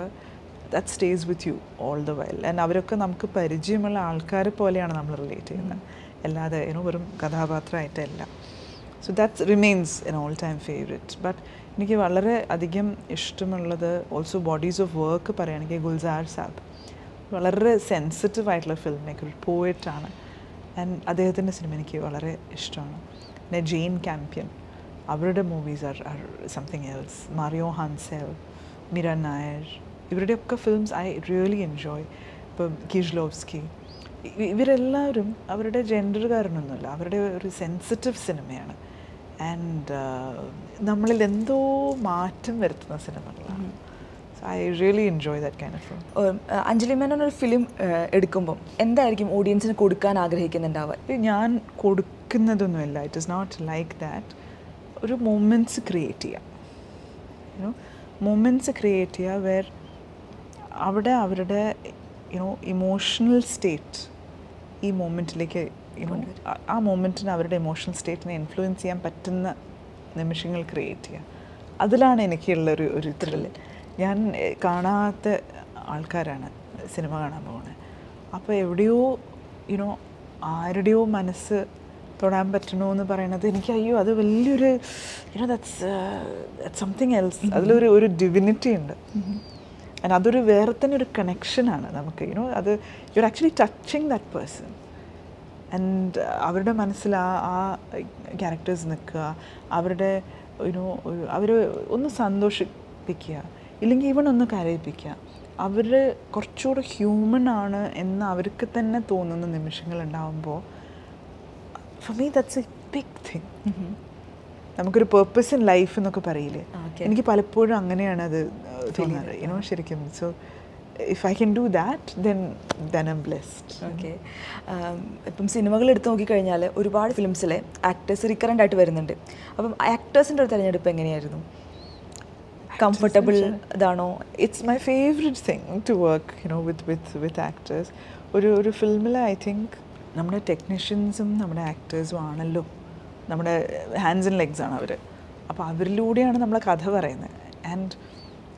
that stays with you all the while and അവരൊക്കെ നമുക്ക് പരിചയമുള്ള ആൾക്കാർ പോലെയാണ് നമ്മൾ റിലേറ്റ് ചെയ്യുന്നത്. അല്ലാതെ യുനോ വെറും കഥാപാത്രമായിട്ടല്ല. So that's remains an all time favourite but എനിക്ക് വളരെ അധികം ഇഷ്ടമുള്ളത് ഓൾസോ ബോഡീസ് ഓഫ് വർക്ക് പറയുകയാണെങ്കിൽ ഗുൽസാർ സാബ്. വളരെ സെൻസിറ്റീവ് ആയിട്ടുള്ള ഫിലിം മേക്കർ പോയിട്ടാണ് ആൻഡ് അദ്ദേഹത്തിന്റെ സിനിമ എനിക്ക് വളരെ ഇഷ്ടമാണ്. പിന്നെ ജെയിൻ ക്യാമ്പ്യൻ അവരുടെ movies are are something else മാറിയോ ഹാൻസെൽ മിര നായർ ഇവരുടെയൊക്കെ ഫിലിംസ് ഐ റിയലി എൻജോയ് ഇപ്പം കിഷ്ലോവ്സ്കി ഇവരെല്ലാവരും അവരുടെ ജെൻഡർ കാരണമൊന്നുമില്ല അവരുടെ ഒരു സെൻസിറ്റീവ് സിനിമയാണ് ആൻഡ് നമ്മളിൽ എന്തോ മാറ്റം വരുത്തുന്ന സിനിമകളാണ് so I really enjoy that kind of film Anjali Menon ഒരു ഫിലിം എടുക്കുമ്പം എന്തായിരിക്കും ഓഡിയൻസിന് കൊടുക്കാൻ ആഗ്രഹിക്കുന്നുണ്ടാവുക? ഞാൻ കൊടുക്കുന്നതൊന്നുമല്ല. It is not like that ഒരു മൊമെന്റ്സ് ക്രിയേറ്റ് ചെയ്യാം. യുനോ മൊമെന്റ്സ് ക്രിയേറ്റ് ചെയ്യുക വേർ അവിടെ അവരുടെ യുനോ ഇമോഷണൽ സ്റ്റേറ്റ് ഈ മൊമെന്റിലേക്ക് യുനോ ആ മൊമെന്റിന് അവരുടെ ഇമോഷണൽ സ്റ്റേറ്റിനെ ഇൻഫ്ലുവൻസ് ചെയ്യാൻ പറ്റുന്ന നിമിഷങ്ങൾ ക്രിയേറ്റ് ചെയ്യുക അതിലാണ് എനിക്കുള്ളൊരു ഒരു ഒരു ത്രില്ല് ഞാൻ കാണാത്ത ആൾക്കാരാണ് സിനിമ കാണാൻ പോകുന്നത്. അപ്പോൾ എവിടെയോ യുനോ ആരുടെയോ മനസ്സ് തൊടാൻ പറ്റണോ എന്ന് പറയണത് എനിക്ക് അയ്യോ അത് വലിയൊരു യുനോ ദാറ്റ്സ് സംതിങ് എൽസ് അതിലൊരു ഒരു ഡിവിനിറ്റി ഉണ്ട്. ആൻഡ് അതൊരു വേറെ തന്നെ ഒരു കണക്ഷനാണ് നമുക്ക് യുനോ അത് you are actually touching that person and അവരുടെ മനസ്സിൽ ആ ആ ക്യാരക്ടേഴ്സ് നിൽക്കുക അവരുടെ യുനോ അവർ ഒന്ന് സന്തോഷിപ്പിക്കുക ഇല്ലെങ്കിൽ ഇവൺ ഒന്ന് കരയിപ്പിക്കുക. അവർ കുറച്ചുകൂടെ ഹ്യൂമൻ ആണ് എന്ന് അവർക്ക് തന്നെ തോന്നുന്ന നിമിഷങ്ങൾ ഉണ്ടാകുമ്പോൾ for me that's a big thing നമുക്കൊരു പേർപ്പസ് ഇൻ ലൈഫ് എന്നൊക്കെ പറയില്ലേ? Okay. എനിക്ക് പലപ്പോഴും അങ്ങനെയാണ് അത് തോന്നാറ്. ഏനോ ശരിക്കും. So if I can do that then then am blessed okay ഇപ്പം സിനിമകൾ എടുത്ത് നോക്കിക്കഴിഞ്ഞാൽ ഒരുപാട് ഫിലിംസിലെ ആക്ടേഴ്സ് റിക്കറന്റ് ആയിട്ട് വരുന്നുണ്ട്. അപ്പം ആക്ടേഴ്സിന്റെ ഒരു തിരഞ്ഞെടുപ്പ് എങ്ങനെയായിരുന്നു? കംഫർട്ടബിൾ ഇതാണോ? It's my favourite thing to work you know with with with actors ഒരു ഒരു ഫിലിമിൽ ഐ തിങ്ക് നമ്മുടെ ടെക്നീഷ്യൻസും നമ്മുടെ ആക്ടേഴ്സും ആണല്ലോ. നമ്മുടെ ഹാൻഡ്സ് ആൻഡ് ലെഗ്സ് ആണ് അവർ അപ്പോൾ അവരിലൂടെയാണ് നമ്മൾ കഥ പറയുന്നത്. ആൻഡ്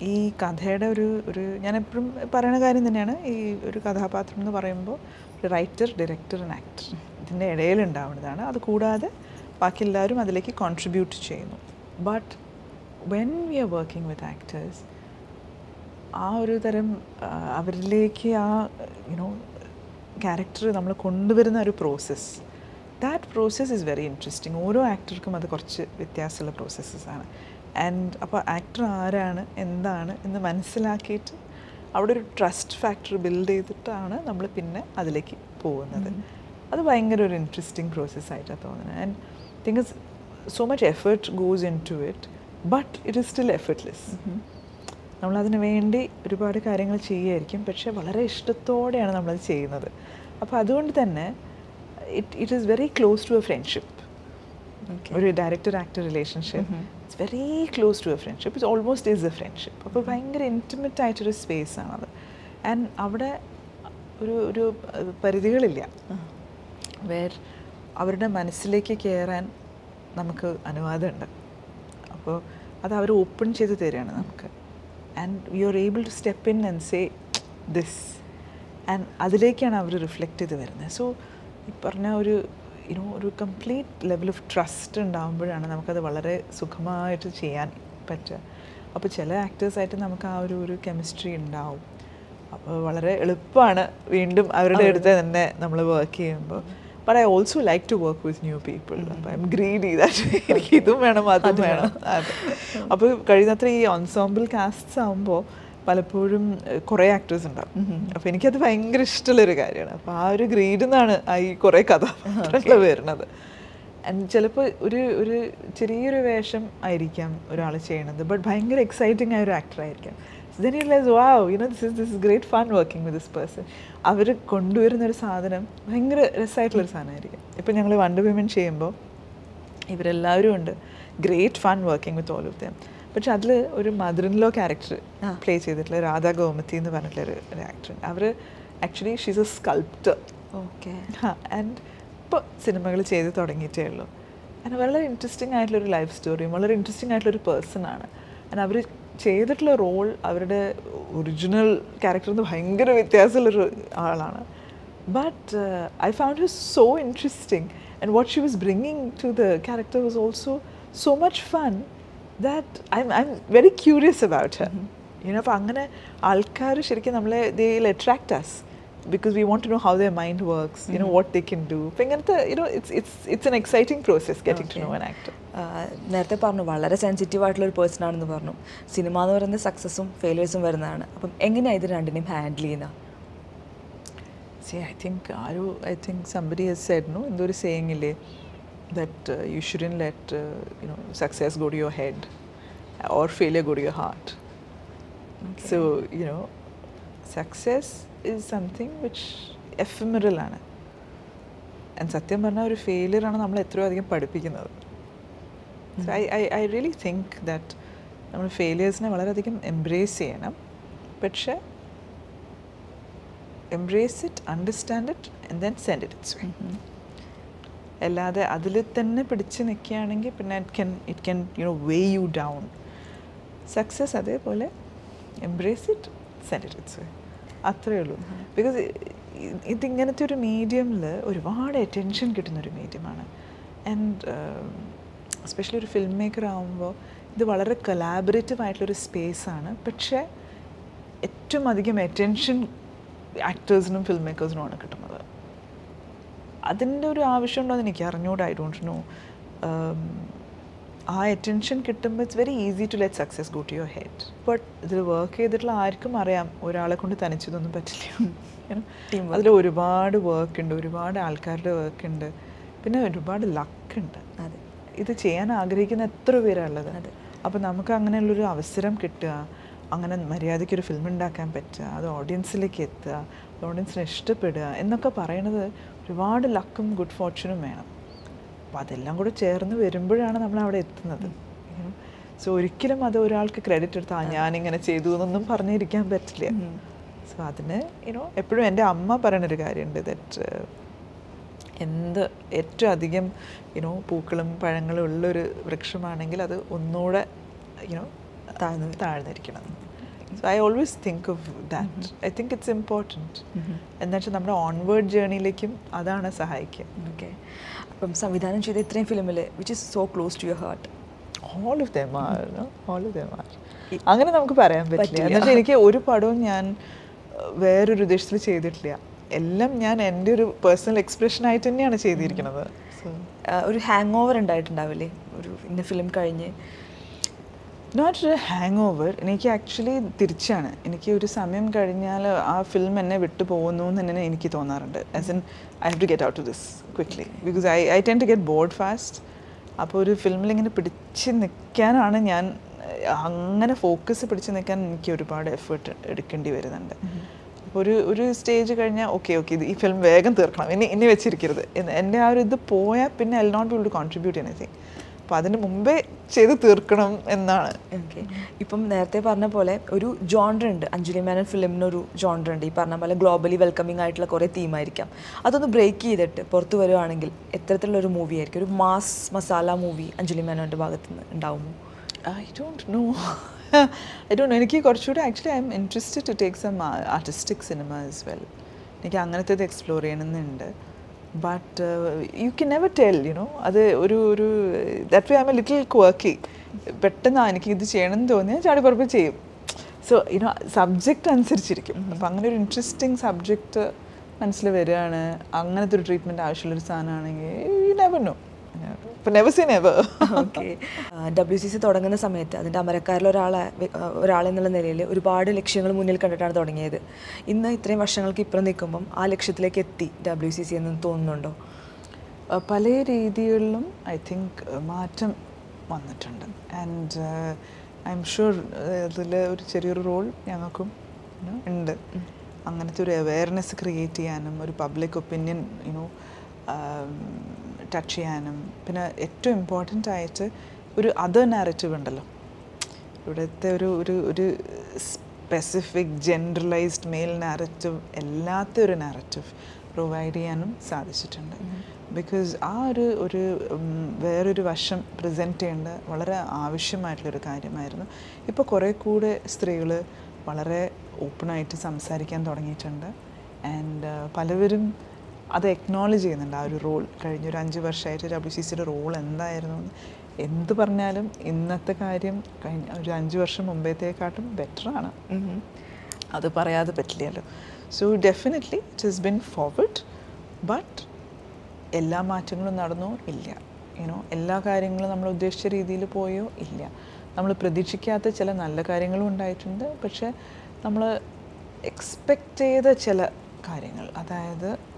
ഈ കഥയുടെ ഒരു ഒരു ഞാൻ എപ്പോഴും പറയുന്ന കാര്യം തന്നെയാണ്. ഈ ഒരു കഥാപാത്രം എന്ന് പറയുമ്പോൾ ഒരു റൈറ്റർ ഡയറക്ടർ ആൻഡ് ആക്ടർ ഇതിന്റെ ഇടയിലുണ്ടാവുന്നതാണ് അത് കൂടാതെ ബാക്കി എല്ലാവരും അതിലേക്ക് കോൺട്രിബ്യൂട്ട് ചെയ്യുന്നു. But when we are working with actors ആ ഒരു തരം അവരിലേക്ക് ആ യുനോ ക്യാരക്ടർ നമ്മൾ കൊണ്ടുവരുന്ന ഒരു process that process is very interesting ഓരോ ആക്ടർക്കും അത് കുറച്ച് വ്യത്യാസമുള്ള പ്രോസസ്സസ് ആണ്. ആൻഡ് അപ്പോൾ ആക്ടർ ആരാണ് എന്താണ് എന്ന് മനസ്സിലാക്കിയിട്ട് അവിടെ ഒരു ട്രസ്റ്റ് ഫാക്ടർ ബിൽഡ് ചെയ്തിട്ടാണ് നമ്മൾ പിന്നെ അതിലേക്ക് പോകുന്നത്. അത് ഭയങ്കര ഒരു ഇൻട്രസ്റ്റിംഗ് പ്രോസസ്സായിട്ടാണ് തോന്നുന്നത്. And think so much effort goes into it but it is still effortless നമ്മളതിന് വേണ്ടി ഒരുപാട് കാര്യങ്ങൾ ചെയ്യുമായിരിക്കും പക്ഷെ വളരെ ഇഷ്ടത്തോടെയാണ് നമ്മളത് ചെയ്യുന്നത്. അപ്പോൾ അതുകൊണ്ട് തന്നെ it it is very close to a friendship ഒരു director actor relationship it's very close to a friendship it's almost is a friendship അപ്പോൾ ഭയങ്കര ഇന്റിമേറ്റ് ആയിട്ടൊരു സ്പേസ് ആണത്. ആൻഡ് അവിടെ ഒരു ഒരു പരിധികളില്ല. വേർ അവരുടെ മനസ്സിലേക്ക് കയറാൻ നമുക്ക് അനുവാദമുണ്ട്. അപ്പോൾ അത് അവർ ഓപ്പൺ ചെയ്ത് തരികയാണ് നമുക്ക്. And you are able to step in and say this and അതിലേക്കാണ് അവർ റിഫ്ലക്റ്റ് ചെയ്ത് വരുന്നത്. സോ ഈ പറഞ്ഞ ഒരു ഇനോ ഒരു കംപ്ലീറ്റ് ലെവൽ ഓഫ് ട്രസ്റ്റ് ഉണ്ടാകുമ്പോഴാണ് നമുക്കത് വളരെ സുഖമായിട്ട് ചെയ്യാൻ പറ്റുക. അപ്പോൾ ചില ആക്ടേഴ്സായിട്ട് നമുക്ക് ആ ഒരു ഒരു കെമിസ്ട്രി ഉണ്ടാവും. അപ്പോൾ വളരെ എളുപ്പമാണ് വീണ്ടും അവരുടെ അടുത്ത് തന്നെ നമ്മൾ വർക്ക് ചെയ്യുമ്പോൾ. But I also like to work with new people അപ്പം ഐ എം ഗ്രീഡി ദാറ്റ് എനിക്ക് ഇതും വേണം അതും വേണം. അതെ. അപ്പോൾ കഴിയുന്നത്ര ഈ എൻസോമ്പിൾ കാസ്റ്റ്സ് ആകുമ്പോൾ പലപ്പോഴും കുറേ ആക്ടേഴ്സ് ഉണ്ടാവും. അപ്പോൾ എനിക്കത് ഭയങ്കര ഇഷ്ടമുള്ളൊരു കാര്യമാണ്. അപ്പോൾ ആ ഒരു ഗ്രീഡിൽ നിന്നാണ് ആ ഈ കുറേ കഥാപാത്രങ്ങൾ വരുന്നത്. ചിലപ്പോൾ ഒരു ഒരു ചെറിയൊരു വേഷം ആയിരിക്കാം ഒരാൾ ചെയ്യണത് ബട്ട് ഭയങ്കര എക്സൈറ്റിംഗ് ആയ ഒരു ആക്ടർ ആയിരിക്കാം. Then you realise wow you know this is this is great fun working with this person അവർ കൊണ്ടുവരുന്ന ഒരു സാധനം ഭയങ്കര രസമായിട്ടുള്ളൊരു സാധനമായിരിക്കും. ഇപ്പം ഞങ്ങൾ വണ്ട് വിമൻ ചെയ്യുമ്പോൾ ഇവരെല്ലാവരും ഉണ്ട്. Great fun working with all of them പക്ഷെ അതിൽ ഒരു mother in law character play ചെയ്തിട്ടുള്ള രാധാ ഗോമതി എന്ന് പറഞ്ഞിട്ടുള്ള ഒരു actor our actually she's a sculptor okay and ഇപ്പോൾ സിനിമകൾ ചെയ്ത് തുടങ്ങിയിട്ടേ ഉള്ളൂ. ആൻഡ് വളരെ ഇൻട്രസ്റ്റിംഗ് ആയിട്ടുള്ളൊരു ലൈഫ് സ്റ്റോറിയും വളരെ ഇൻട്രസ്റ്റിംഗ് ആയിട്ടുള്ളൊരു പേഴ്സൺ ആണ്. ആൻഡ് അവർ ചെയ്തിട്ടുള്ള റോൾ അവരുടെ ഒറിജിനൽ ക്യാരക്ടറിൽ നിന്ന് ഭയങ്കര വ്യത്യാസമുള്ളൊരു ആളാണ്. But I found her so interesting and what she was bringing to the character was also so much fun that I I'm very curious about her you know അപ്പോൾ അങ്ങനെ ആൾക്കാർ ശരിക്കും നമ്മളെ they attract us because we want to know how their mind works, you know, what they can do. അപ്പോൾ ഇങ്ങനത്തെ, you know, it's, it's, it's an exciting process getting to know an actor. ആഹ് നേരത്തെ പറഞ്ഞു വളരെ sensitive ആയിട്ടുള്ള ഒരു person ആണെന്ന് പറഞ്ഞു cinema എന്ന് പറയുന്നത് സക്സസും ഫെയിലിയേഴ്സും വരുന്നതാണ് അപ്പം എങ്ങനെയാണ് ഇത് രണ്ടിനെയും ഹാൻഡിൽ ചെയ്യുന്നത് See, I think, arrow I think somebody has said, no, എന്തൊരു saying ഇല്ലേ that uh, you shouldn't let, uh, you know, success go to your head or failure go to your heart. So, you know, something which something which ephemeral ആണ്. And സത്യം പറഞ്ഞാൽ ഒരു ഫെയിലിയറാണ് നമ്മൾ എത്രയോ അധികം പഠിപ്പിക്കുന്നത്. I I I really think that നമ്മൾ ഫെയിലിയേഴ്സിനെ വളരെയധികം എംബ്രേസ് ചെയ്യണം. പക്ഷേ embrace it understand it and then send it its way അല്ലാതെ അതിൽ തന്നെ പിടിച്ച് നിൽക്കുകയാണെങ്കിൽ പിന്നെ it can it can you know weigh you down success അതേപോലെ embrace it send it its way അത്രയേ ഉള്ളൂ. ബിക്കോസ് ഇതിങ്ങനത്തെ ഒരു മീഡിയമിൽ ഒരുപാട് അറ്റൻഷൻ കിട്ടുന്നൊരു മീഡിയമാണ് ആൻഡ് എസ്പെഷ്യലി ഒരു ഫിലിം മേക്കർ ആകുമ്പോൾ ഇത് വളരെ കൊലാബറേറ്റീവ് ആയിട്ടുള്ളൊരു സ്പേസാണ് പക്ഷേ ഏറ്റവും അധികം അറ്റൻഷൻ ആക്ടേഴ്സിനും ഫിലിം മേക്കേഴ്സിനുമാണ് കിട്ടുന്നത്. അതിന്റെ ഒരു ആവശ്യമുണ്ടോ എന്ന് എനിക്ക് അറിഞ്ഞൂടെ. ഐ ഡോണ്ട് നോ ആ അറ്റൻഷൻ കിട്ടുമ്പോൾ it's very easy to let success go to your head but ഇതിൽ വർക്ക് ചെയ്തിട്ടുള്ള ആർക്കും അറിയാം ഒരാളെ കൊണ്ട് തനിച്ചതൊന്നും പറ്റില്ല. അതിൽ ഒരുപാട് വർക്ക് ഉണ്ട് ഒരുപാട് ആൾക്കാരുടെ വർക്ക് ഉണ്ട്. പിന്നെ ഒരുപാട് ലക്ക് ഉണ്ട്. അതെ. ഇത് ചെയ്യാൻ ആഗ്രഹിക്കുന്ന എത്ര പേരാണുള്ളത് അതെ. അപ്പോൾ നമുക്ക് അങ്ങനെയുള്ളൊരു അവസരം കിട്ടുക അങ്ങനെ മര്യാദയ്ക്ക് ഒരു ഫിലിം ഉണ്ടാക്കാൻ പറ്റുക അത് ഓഡിയൻസിലേക്ക് എത്തുക ഓഡിയൻസിനെ ഇഷ്ടപ്പെടുക എന്നൊക്കെ പറയണത് ഒരുപാട് ലക്കും ഗുഡ് ഫോർച്യൂണും വേണം. അപ്പോൾ അതെല്ലാം കൂടെ ചേർന്ന് വരുമ്പോഴാണ് നമ്മൾ അവിടെ എത്തുന്നത്. സോ ഒരിക്കലും അത് ഒരാൾക്ക് ക്രെഡിറ്റ് എടുത്താൽ "ആ, ഞാനിങ്ങനെ ചെയ്തു എന്നൊന്നും പറഞ്ഞിരിക്കാൻ പറ്റില്ല. സോ അതിന് യുനോ എപ്പോഴും എന്റെ അമ്മ പറയണൊരു കാര്യമുണ്ട് ദറ്റ് എന്ത് ഏറ്റവും അധികം യുനോ പൂക്കളും പഴങ്ങളും ഉള്ളൊരു വൃക്ഷമാണെങ്കിൽ അത് ഒന്നുകൂടെ യുനോ താഴ്ന്നു താഴ്ന്നിരിക്കണം. So I always think of that I think it's important എന്നുവെച്ചാൽ നമ്മുടെ ഓൺവേർഡ് ജേണിയിലേക്കും അതാണ് സഹായിക്കുക. ഓക്കെ അപ്പം സംവിധാനം ചെയ്ത ഇത്രയും ഫിലിമിൽ which is so close to your heart all of them are all of them are അങ്ങനെ നമുക്ക് പറയാൻ പറ്റില്ല. എന്നുവെച്ചാൽ എനിക്ക് ഒരു പടവും ഞാൻ വേറൊരു ഉദ്ദേശത്തിൽ ചെയ്തിട്ടില്ല. എല്ലാം ഞാൻ എന്റെ ഒരു പേഴ്സണൽ എക്സ്പ്രഷൻ ആയിട്ട് തന്നെയാണ് ചെയ്തിരിക്കുന്നത്. ഒരു ഹാങ് ഓവർ ഉണ്ടായിട്ടുണ്ടാവില്ലേ? ഒരു ഇന്ന ഫിലിം കഴിഞ്ഞ്. നോട്ട് ഹാങ് ഓവർ എനിക്ക് ആക്ച്വലി തിരിച്ചാണ്. എനിക്ക് ഒരു സമയം കഴിഞ്ഞാൽ ആ ഫിലിം എന്നെ വിട്ടു പോകുന്നു എന്ന് തന്നെ എനിക്ക് തോന്നാറുണ്ട്. As in I have to get out to this quickly because I I tend to get bored fast അപ്പോൾ ഒരു ഫിലിമിൽ ഇങ്ങനെ പിടിച്ച് നിൽക്കാനാണ് ഞാൻ അങ്ങനെ ഫോക്കസ് പിടിച്ച് നിൽക്കാൻ എനിക്ക് ഒരുപാട് എഫേർട്ട് എടുക്കേണ്ടി വരുന്നുണ്ട്. അപ്പോൾ ഒരു ഒരു സ്റ്റേജ് കഴിഞ്ഞാൽ ഓക്കെ ഓക്കെ ഇത് ഈ ഫിലിം വേഗം തീർക്കണം. ഇനി ഇനി വെച്ചിരിക്കരുത്. എന്റെ ആ ഒരു ഇത് പോയാൽ പിന്നെ I not be to contribute anything അപ്പോൾ അതിന് മുമ്പേ ചെയ്ത് തീർക്കണം എന്നാണ്. ഓക്കെ. ഇപ്പം നേരത്തെ പറഞ്ഞ പോലെ ഒരു ജോണ്ടർ ഉണ്ട്. അഞ്ജലി മേനൻ ഫിലിമിനൊരു ജോണ്ടർ ഉണ്ട്. ഈ പറഞ്ഞ പോലെ ഗ്ലോബലി വെൽക്കമിംഗ് ആയിട്ടുള്ള കുറേ തീമായിരിക്കാം. അതൊന്ന് ബ്രേക്ക് ചെയ്തിട്ട് പുറത്ത് വരുവാണെങ്കിൽ എത്തരത്തിലുള്ള ഒരു മൂവി ആയിരിക്കും. ഒരു മാസ് മസാല മൂവി അഞ്ജലി മേനോന്റെ ഭാഗത്ത് നിന്ന് ഉണ്ടാവുമോ I don't know I don't എനിക്ക് കുറച്ചുകൂടി actually I'm interested to take some artistic cinema as well എനിക്ക് അങ്ങനത്തേത് എക്സ്പ്ലോർ ചെയ്യണമെന്നുണ്ട്. But you can never tell you know അത് ഒരു ഒരു that way I'm a little quirky പെട്ടെന്ന് എനിക്ക് ഇത് ചെയ്യണം എന്ന് തോന്നിയാൽ ചാടിപ്പറപ്പ് ചെയ്യും സോ യുനോ സബ്ജക്റ്റ് അനുസരിച്ചിരിക്കും. അപ്പം അങ്ങനെ ഒരു ഇൻട്രസ്റ്റിംഗ് സബ്ജക്റ്റ് മനസ്സിൽ വരികയാണ്. അങ്ങനത്തെ ഒരു ട്രീറ്റ്മെന്റ് ആവശ്യമുള്ളൊരു സാധനമാണെങ്കിൽ you never know never see never okay W C C തുടങ്ങുന്ന സമയത്ത് അതിന്റെ അമരക്കാരിൽ ഒരാളെ ഒരാളെന്നുള്ള നിലയിൽ ഒരുപാട് ലക്ഷ്യങ്ങൾ മുന്നിൽ കണ്ടിട്ടാണ് തുടങ്ങിയത്. ഇന്ന് ഇത്രയും വർഷങ്ങൾക്ക് ഇപ്പുറം നിൽക്കുമ്പം ആ ലക്ഷ്യത്തിലേക്ക് എത്തി ഡബ്ല്യു സി സി എന്ന് തോന്നുന്നുണ്ടോ? പല രീതികളിലും ഐ തിങ്ക് മാറ്റം വന്നിട്ടുണ്ട്. ആൻഡ് ഐ എം ഷുവർ അതിൽ ഒരു ചെറിയൊരു റോൾ ഞങ്ങൾക്കും ഉണ്ട്. അങ്ങനത്തെ ഒരു അവയർനെസ് ക്രിയേറ്റ് ചെയ്യാനും ഒരു പബ്ലിക് ഒപ്പീനിയൻ യുനോ ടച്ച് ചെയ്യാനും. പിന്നെ ഏറ്റവും ഇമ്പോർട്ടന്റ് ആയിട്ട് ഒരു അതർ നാരറ്റീവ് ഉണ്ടല്ലോ. ഇവിടുത്തെ ഒരു ഒരു ഒരു സ്പെസിഫിക് ജനറലൈസ്ഡ് മെയിൽ നാരറ്റീവ് അല്ലാത്ത ഒരു നാരറ്റീവ് പ്രൊവൈഡ് ചെയ്യാനും സാധിച്ചിട്ടുണ്ട്. ബിക്കോസ് ആ ഒരു ഒരു വേറൊരു വശം പ്രസന്റ് ചെയ്യേണ്ട വളരെ ആവശ്യമായിട്ടുള്ളൊരു കാര്യമായിരുന്നു. ഇപ്പോൾ കുറേ കൂടെ സ്ത്രീകൾ വളരെ ഓപ്പണായിട്ട് സംസാരിക്കാൻ തുടങ്ങിയിട്ടുണ്ട്. ആൻഡ് പലവരും അത് എക്നോളജ് ചെയ്യുന്നുണ്ട്. ആ ഒരു റോൾ കഴിഞ്ഞൊരു അഞ്ച് വർഷമായിട്ട് ഡബ്ല്യു സി സിയുടെ റോൾ എന്തായിരുന്നു എന്ന്. എന്ത് പറഞ്ഞാലും ഇന്നത്തെ കാര്യം കഴിഞ്ഞ ഒരു അഞ്ച് വർഷം മുമ്പത്തേക്കാട്ടും ബെറ്ററാണ് അത് പറയാതെ പറ്റില്ലല്ലോ. So definitely it has been forward but എല്ലാ മാറ്റങ്ങളും നടന്നോ? ഇല്ല. യുനോ എല്ലാ കാര്യങ്ങളും നമ്മൾ ഉദ്ദേശിച്ച രീതിയിൽ പോയോ? ഇല്ല. നമ്മൾ പ്രതീക്ഷിക്കാത്ത ചില നല്ല കാര്യങ്ങളും ഉണ്ടായിട്ടുണ്ട്. പക്ഷേ നമ്മൾ എക്സ്പെക്റ്റ് ചെയ്ത ചില കാര്യങ്ങൾ അതായത്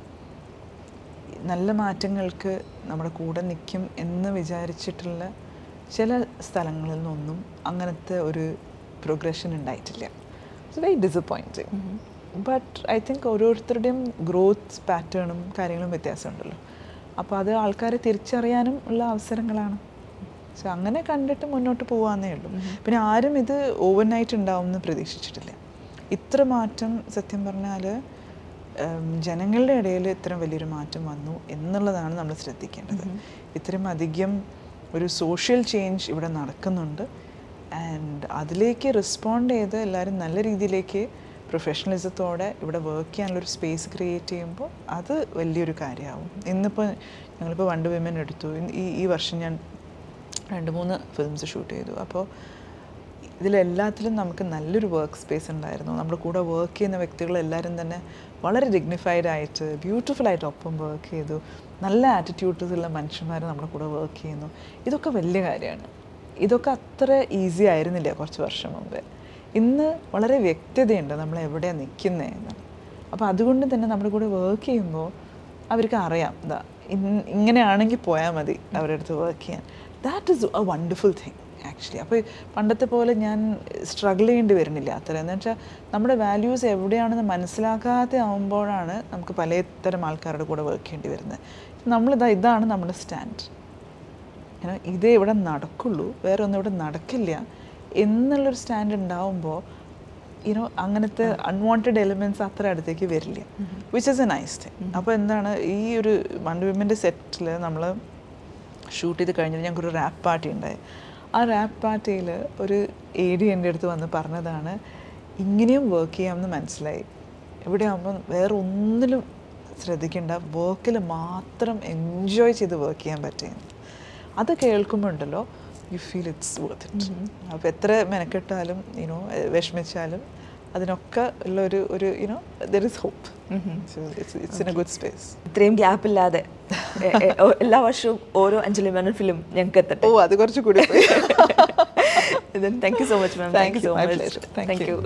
നല്ല മാറ്റങ്ങൾക്ക് നമ്മുടെ കൂടെ നിൽക്കും എന്ന് വിചാരിച്ചിട്ടുള്ള ചില സ്ഥലങ്ങളിൽ നിന്നൊന്നും അങ്ങനത്തെ ഒരു പ്രോഗ്രഷൻ ഉണ്ടായിട്ടില്ല. It's very disappointing but I think ഓരോരുത്തരുടെയും ഗ്രോത്ത് പാറ്റേണും കാര്യങ്ങളും വ്യത്യാസമുണ്ടല്ലോ. അപ്പോൾ അത് ആൾക്കാരെ തിരിച്ചറിയാനും ഉള്ള അവസരങ്ങളാണ്. സോ അങ്ങനെ കണ്ടിട്ട് മുന്നോട്ട് പോകാമെന്നേ ഉള്ളൂ. പിന്നെ ആരും ഇത് ഓവർനൈറ്റ് ഉണ്ടാവും എന്ന് പ്രതീക്ഷിച്ചിട്ടില്ല. ഇത്ര മാറ്റം സത്യം പറഞ്ഞാൽ ജനങ്ങളുടെ ഇടയിൽ ഇത്ര വലിയൊരു മാറ്റം വന്നു എന്നുള്ളതാണ് നമ്മൾ ശ്രദ്ധിക്കേണ്ടത്. ഇത്രയും അധികം ഒരു സോഷ്യൽ ചേഞ്ച് ഇവിടെ നടക്കുന്നുണ്ട്. ആൻഡ് അതിലേക്ക് റെസ്പോണ്ട് ചെയ്ത് എല്ലാവരും നല്ല രീതിയിലേക്ക് പ്രൊഫഷണലിസത്തോടെ ഇവിടെ വർക്ക് ചെയ്യാനുള്ളൊരു സ്പേസ് ക്രിയേറ്റ് ചെയ്യുമ്പോൾ അത് വലിയൊരു കാര്യമാവും. ഇന്നിപ്പോൾ ഞങ്ങളിപ്പോൾ വണ്ട് വിമൻ എടുത്തു. ഈ ഈ വർഷം ഞാൻ രണ്ട് മൂന്ന് ഫിലിംസ് ഷൂട്ട് ചെയ്തു. അപ്പോൾ ഇതിലെല്ലാത്തിലും നമുക്ക് നല്ലൊരു വർക്ക് സ്പേസ് ഉണ്ടായിരുന്നു. നമ്മുടെ കൂടെ വർക്ക് ചെയ്യുന്ന വ്യക്തികളെല്ലാവരും തന്നെ വളരെ ഡിഗ്നിഫൈഡ് ആയിട്ട് ബ്യൂട്ടിഫുൾ ആയിട്ട് ഒപ്പം വർക്ക് ചെയ്തു. നല്ല ആറ്റിറ്റ്യൂഡ്സുള്ള മനുഷ്യന്മാർ നമ്മുടെ കൂടെ വർക്ക് ചെയ്യുന്നു. ഇതൊക്കെ വലിയ കാര്യമാണ്. ഇതൊക്കെ അത്ര ഈസി ആയിരുന്നില്ല കുറച്ച് വർഷം മുമ്പേ. ഇന്ന് വളരെ വ്യക്തതയുണ്ട് നമ്മൾ എവിടെയാണ് നിൽക്കുന്നതെന്ന് അപ്പോൾ അതുകൊണ്ട് തന്നെ നമ്മുടെ കൂടെ വർക്ക് ചെയ്യുമ്പോൾ അവർക്ക് അറിയാം ഇതാ ഇങ്ങനെയാണെങ്കിൽ പോയാൽ മതി അവരുടെ അടുത്ത് വർക്ക് ചെയ്യാൻ. That is a wonderful thing actually അപ്പോൾ പണ്ടത്തെ പോലെ ഞാൻ സ്ട്രഗിൾ ചെയ്യേണ്ടി വരുന്നില്ല. അത്ര എന്ന് വെച്ചാൽ നമ്മുടെ വാല്യൂസ് എവിടെയാണെന്ന് മനസ്സിലാക്കാതെ ആകുമ്പോഴാണ് നമുക്ക് പലതരം ആൾക്കാരുടെ കൂടെ വർക്ക് ചെയ്യേണ്ടി വരുന്നത്. നമ്മളിതാ ഇതാണ് നമ്മുടെ സ്റ്റാൻഡ് ഇതേ ഇവിടെ നടക്കുള്ളൂ വേറെ ഒന്നും ഇവിടെ നടക്കില്ല എന്നുള്ളൊരു സ്റ്റാൻഡ് ഉണ്ടാവുമ്പോൾ യുനോ അങ്ങനത്തെ അൺവാണ്ടഡ് എലിമെന്റ്സ് അത്ര അടുത്തേക്ക് വരില്ല. Which is a nice thing അപ്പോൾ എന്താണ് ഈ ഒരു വൺ വിമന്റെ സെറ്റിൽ നമ്മൾ ഷൂട്ട് ചെയ്ത് കഴിഞ്ഞിട്ട് ഞങ്ങൾക്കൊരു റാപ്പ് പാർട്ടി ഉണ്ടായി. ആ റാപ്പ് പാർട്ടിയിൽ ഒരു എ ഡി എന്റെ അടുത്ത് വന്ന് പറഞ്ഞതാണ് ഇങ്ങനെയും വർക്ക് ചെയ്യാമെന്ന് മനസ്സിലായി. ഇവിടെ ആകുമ്പം വേറെ ഒന്നിലും ശ്രദ്ധിക്കേണ്ട വർക്കിൽ മാത്രം എൻജോയ് ചെയ്ത് വർക്ക് ചെയ്യാൻ പറ്റും അത് കേൾക്കുമ്പോൾ ഉണ്ടല്ലോ you feel it's worth it അപ്പോൾ എത്ര മെനക്കെട്ടാലും യുനോ വിഷമിച്ചാലും അതിനൊക്കെ ഉള്ള ഒരു ഒരു you know there is hope it's in a good space ഇത്രയും ഗ്യാപ്പ് ഇല്ലാതെ എല്ലാ വർഷവും ഓരോ അഞ്ജലി മേനൻ ഫിലിം ഞങ്ങൾക്ക് എത്തട്ടെ. ഓ അത് കുറച്ച് കൂടി thank you so much ma'am thank you so much. Thank you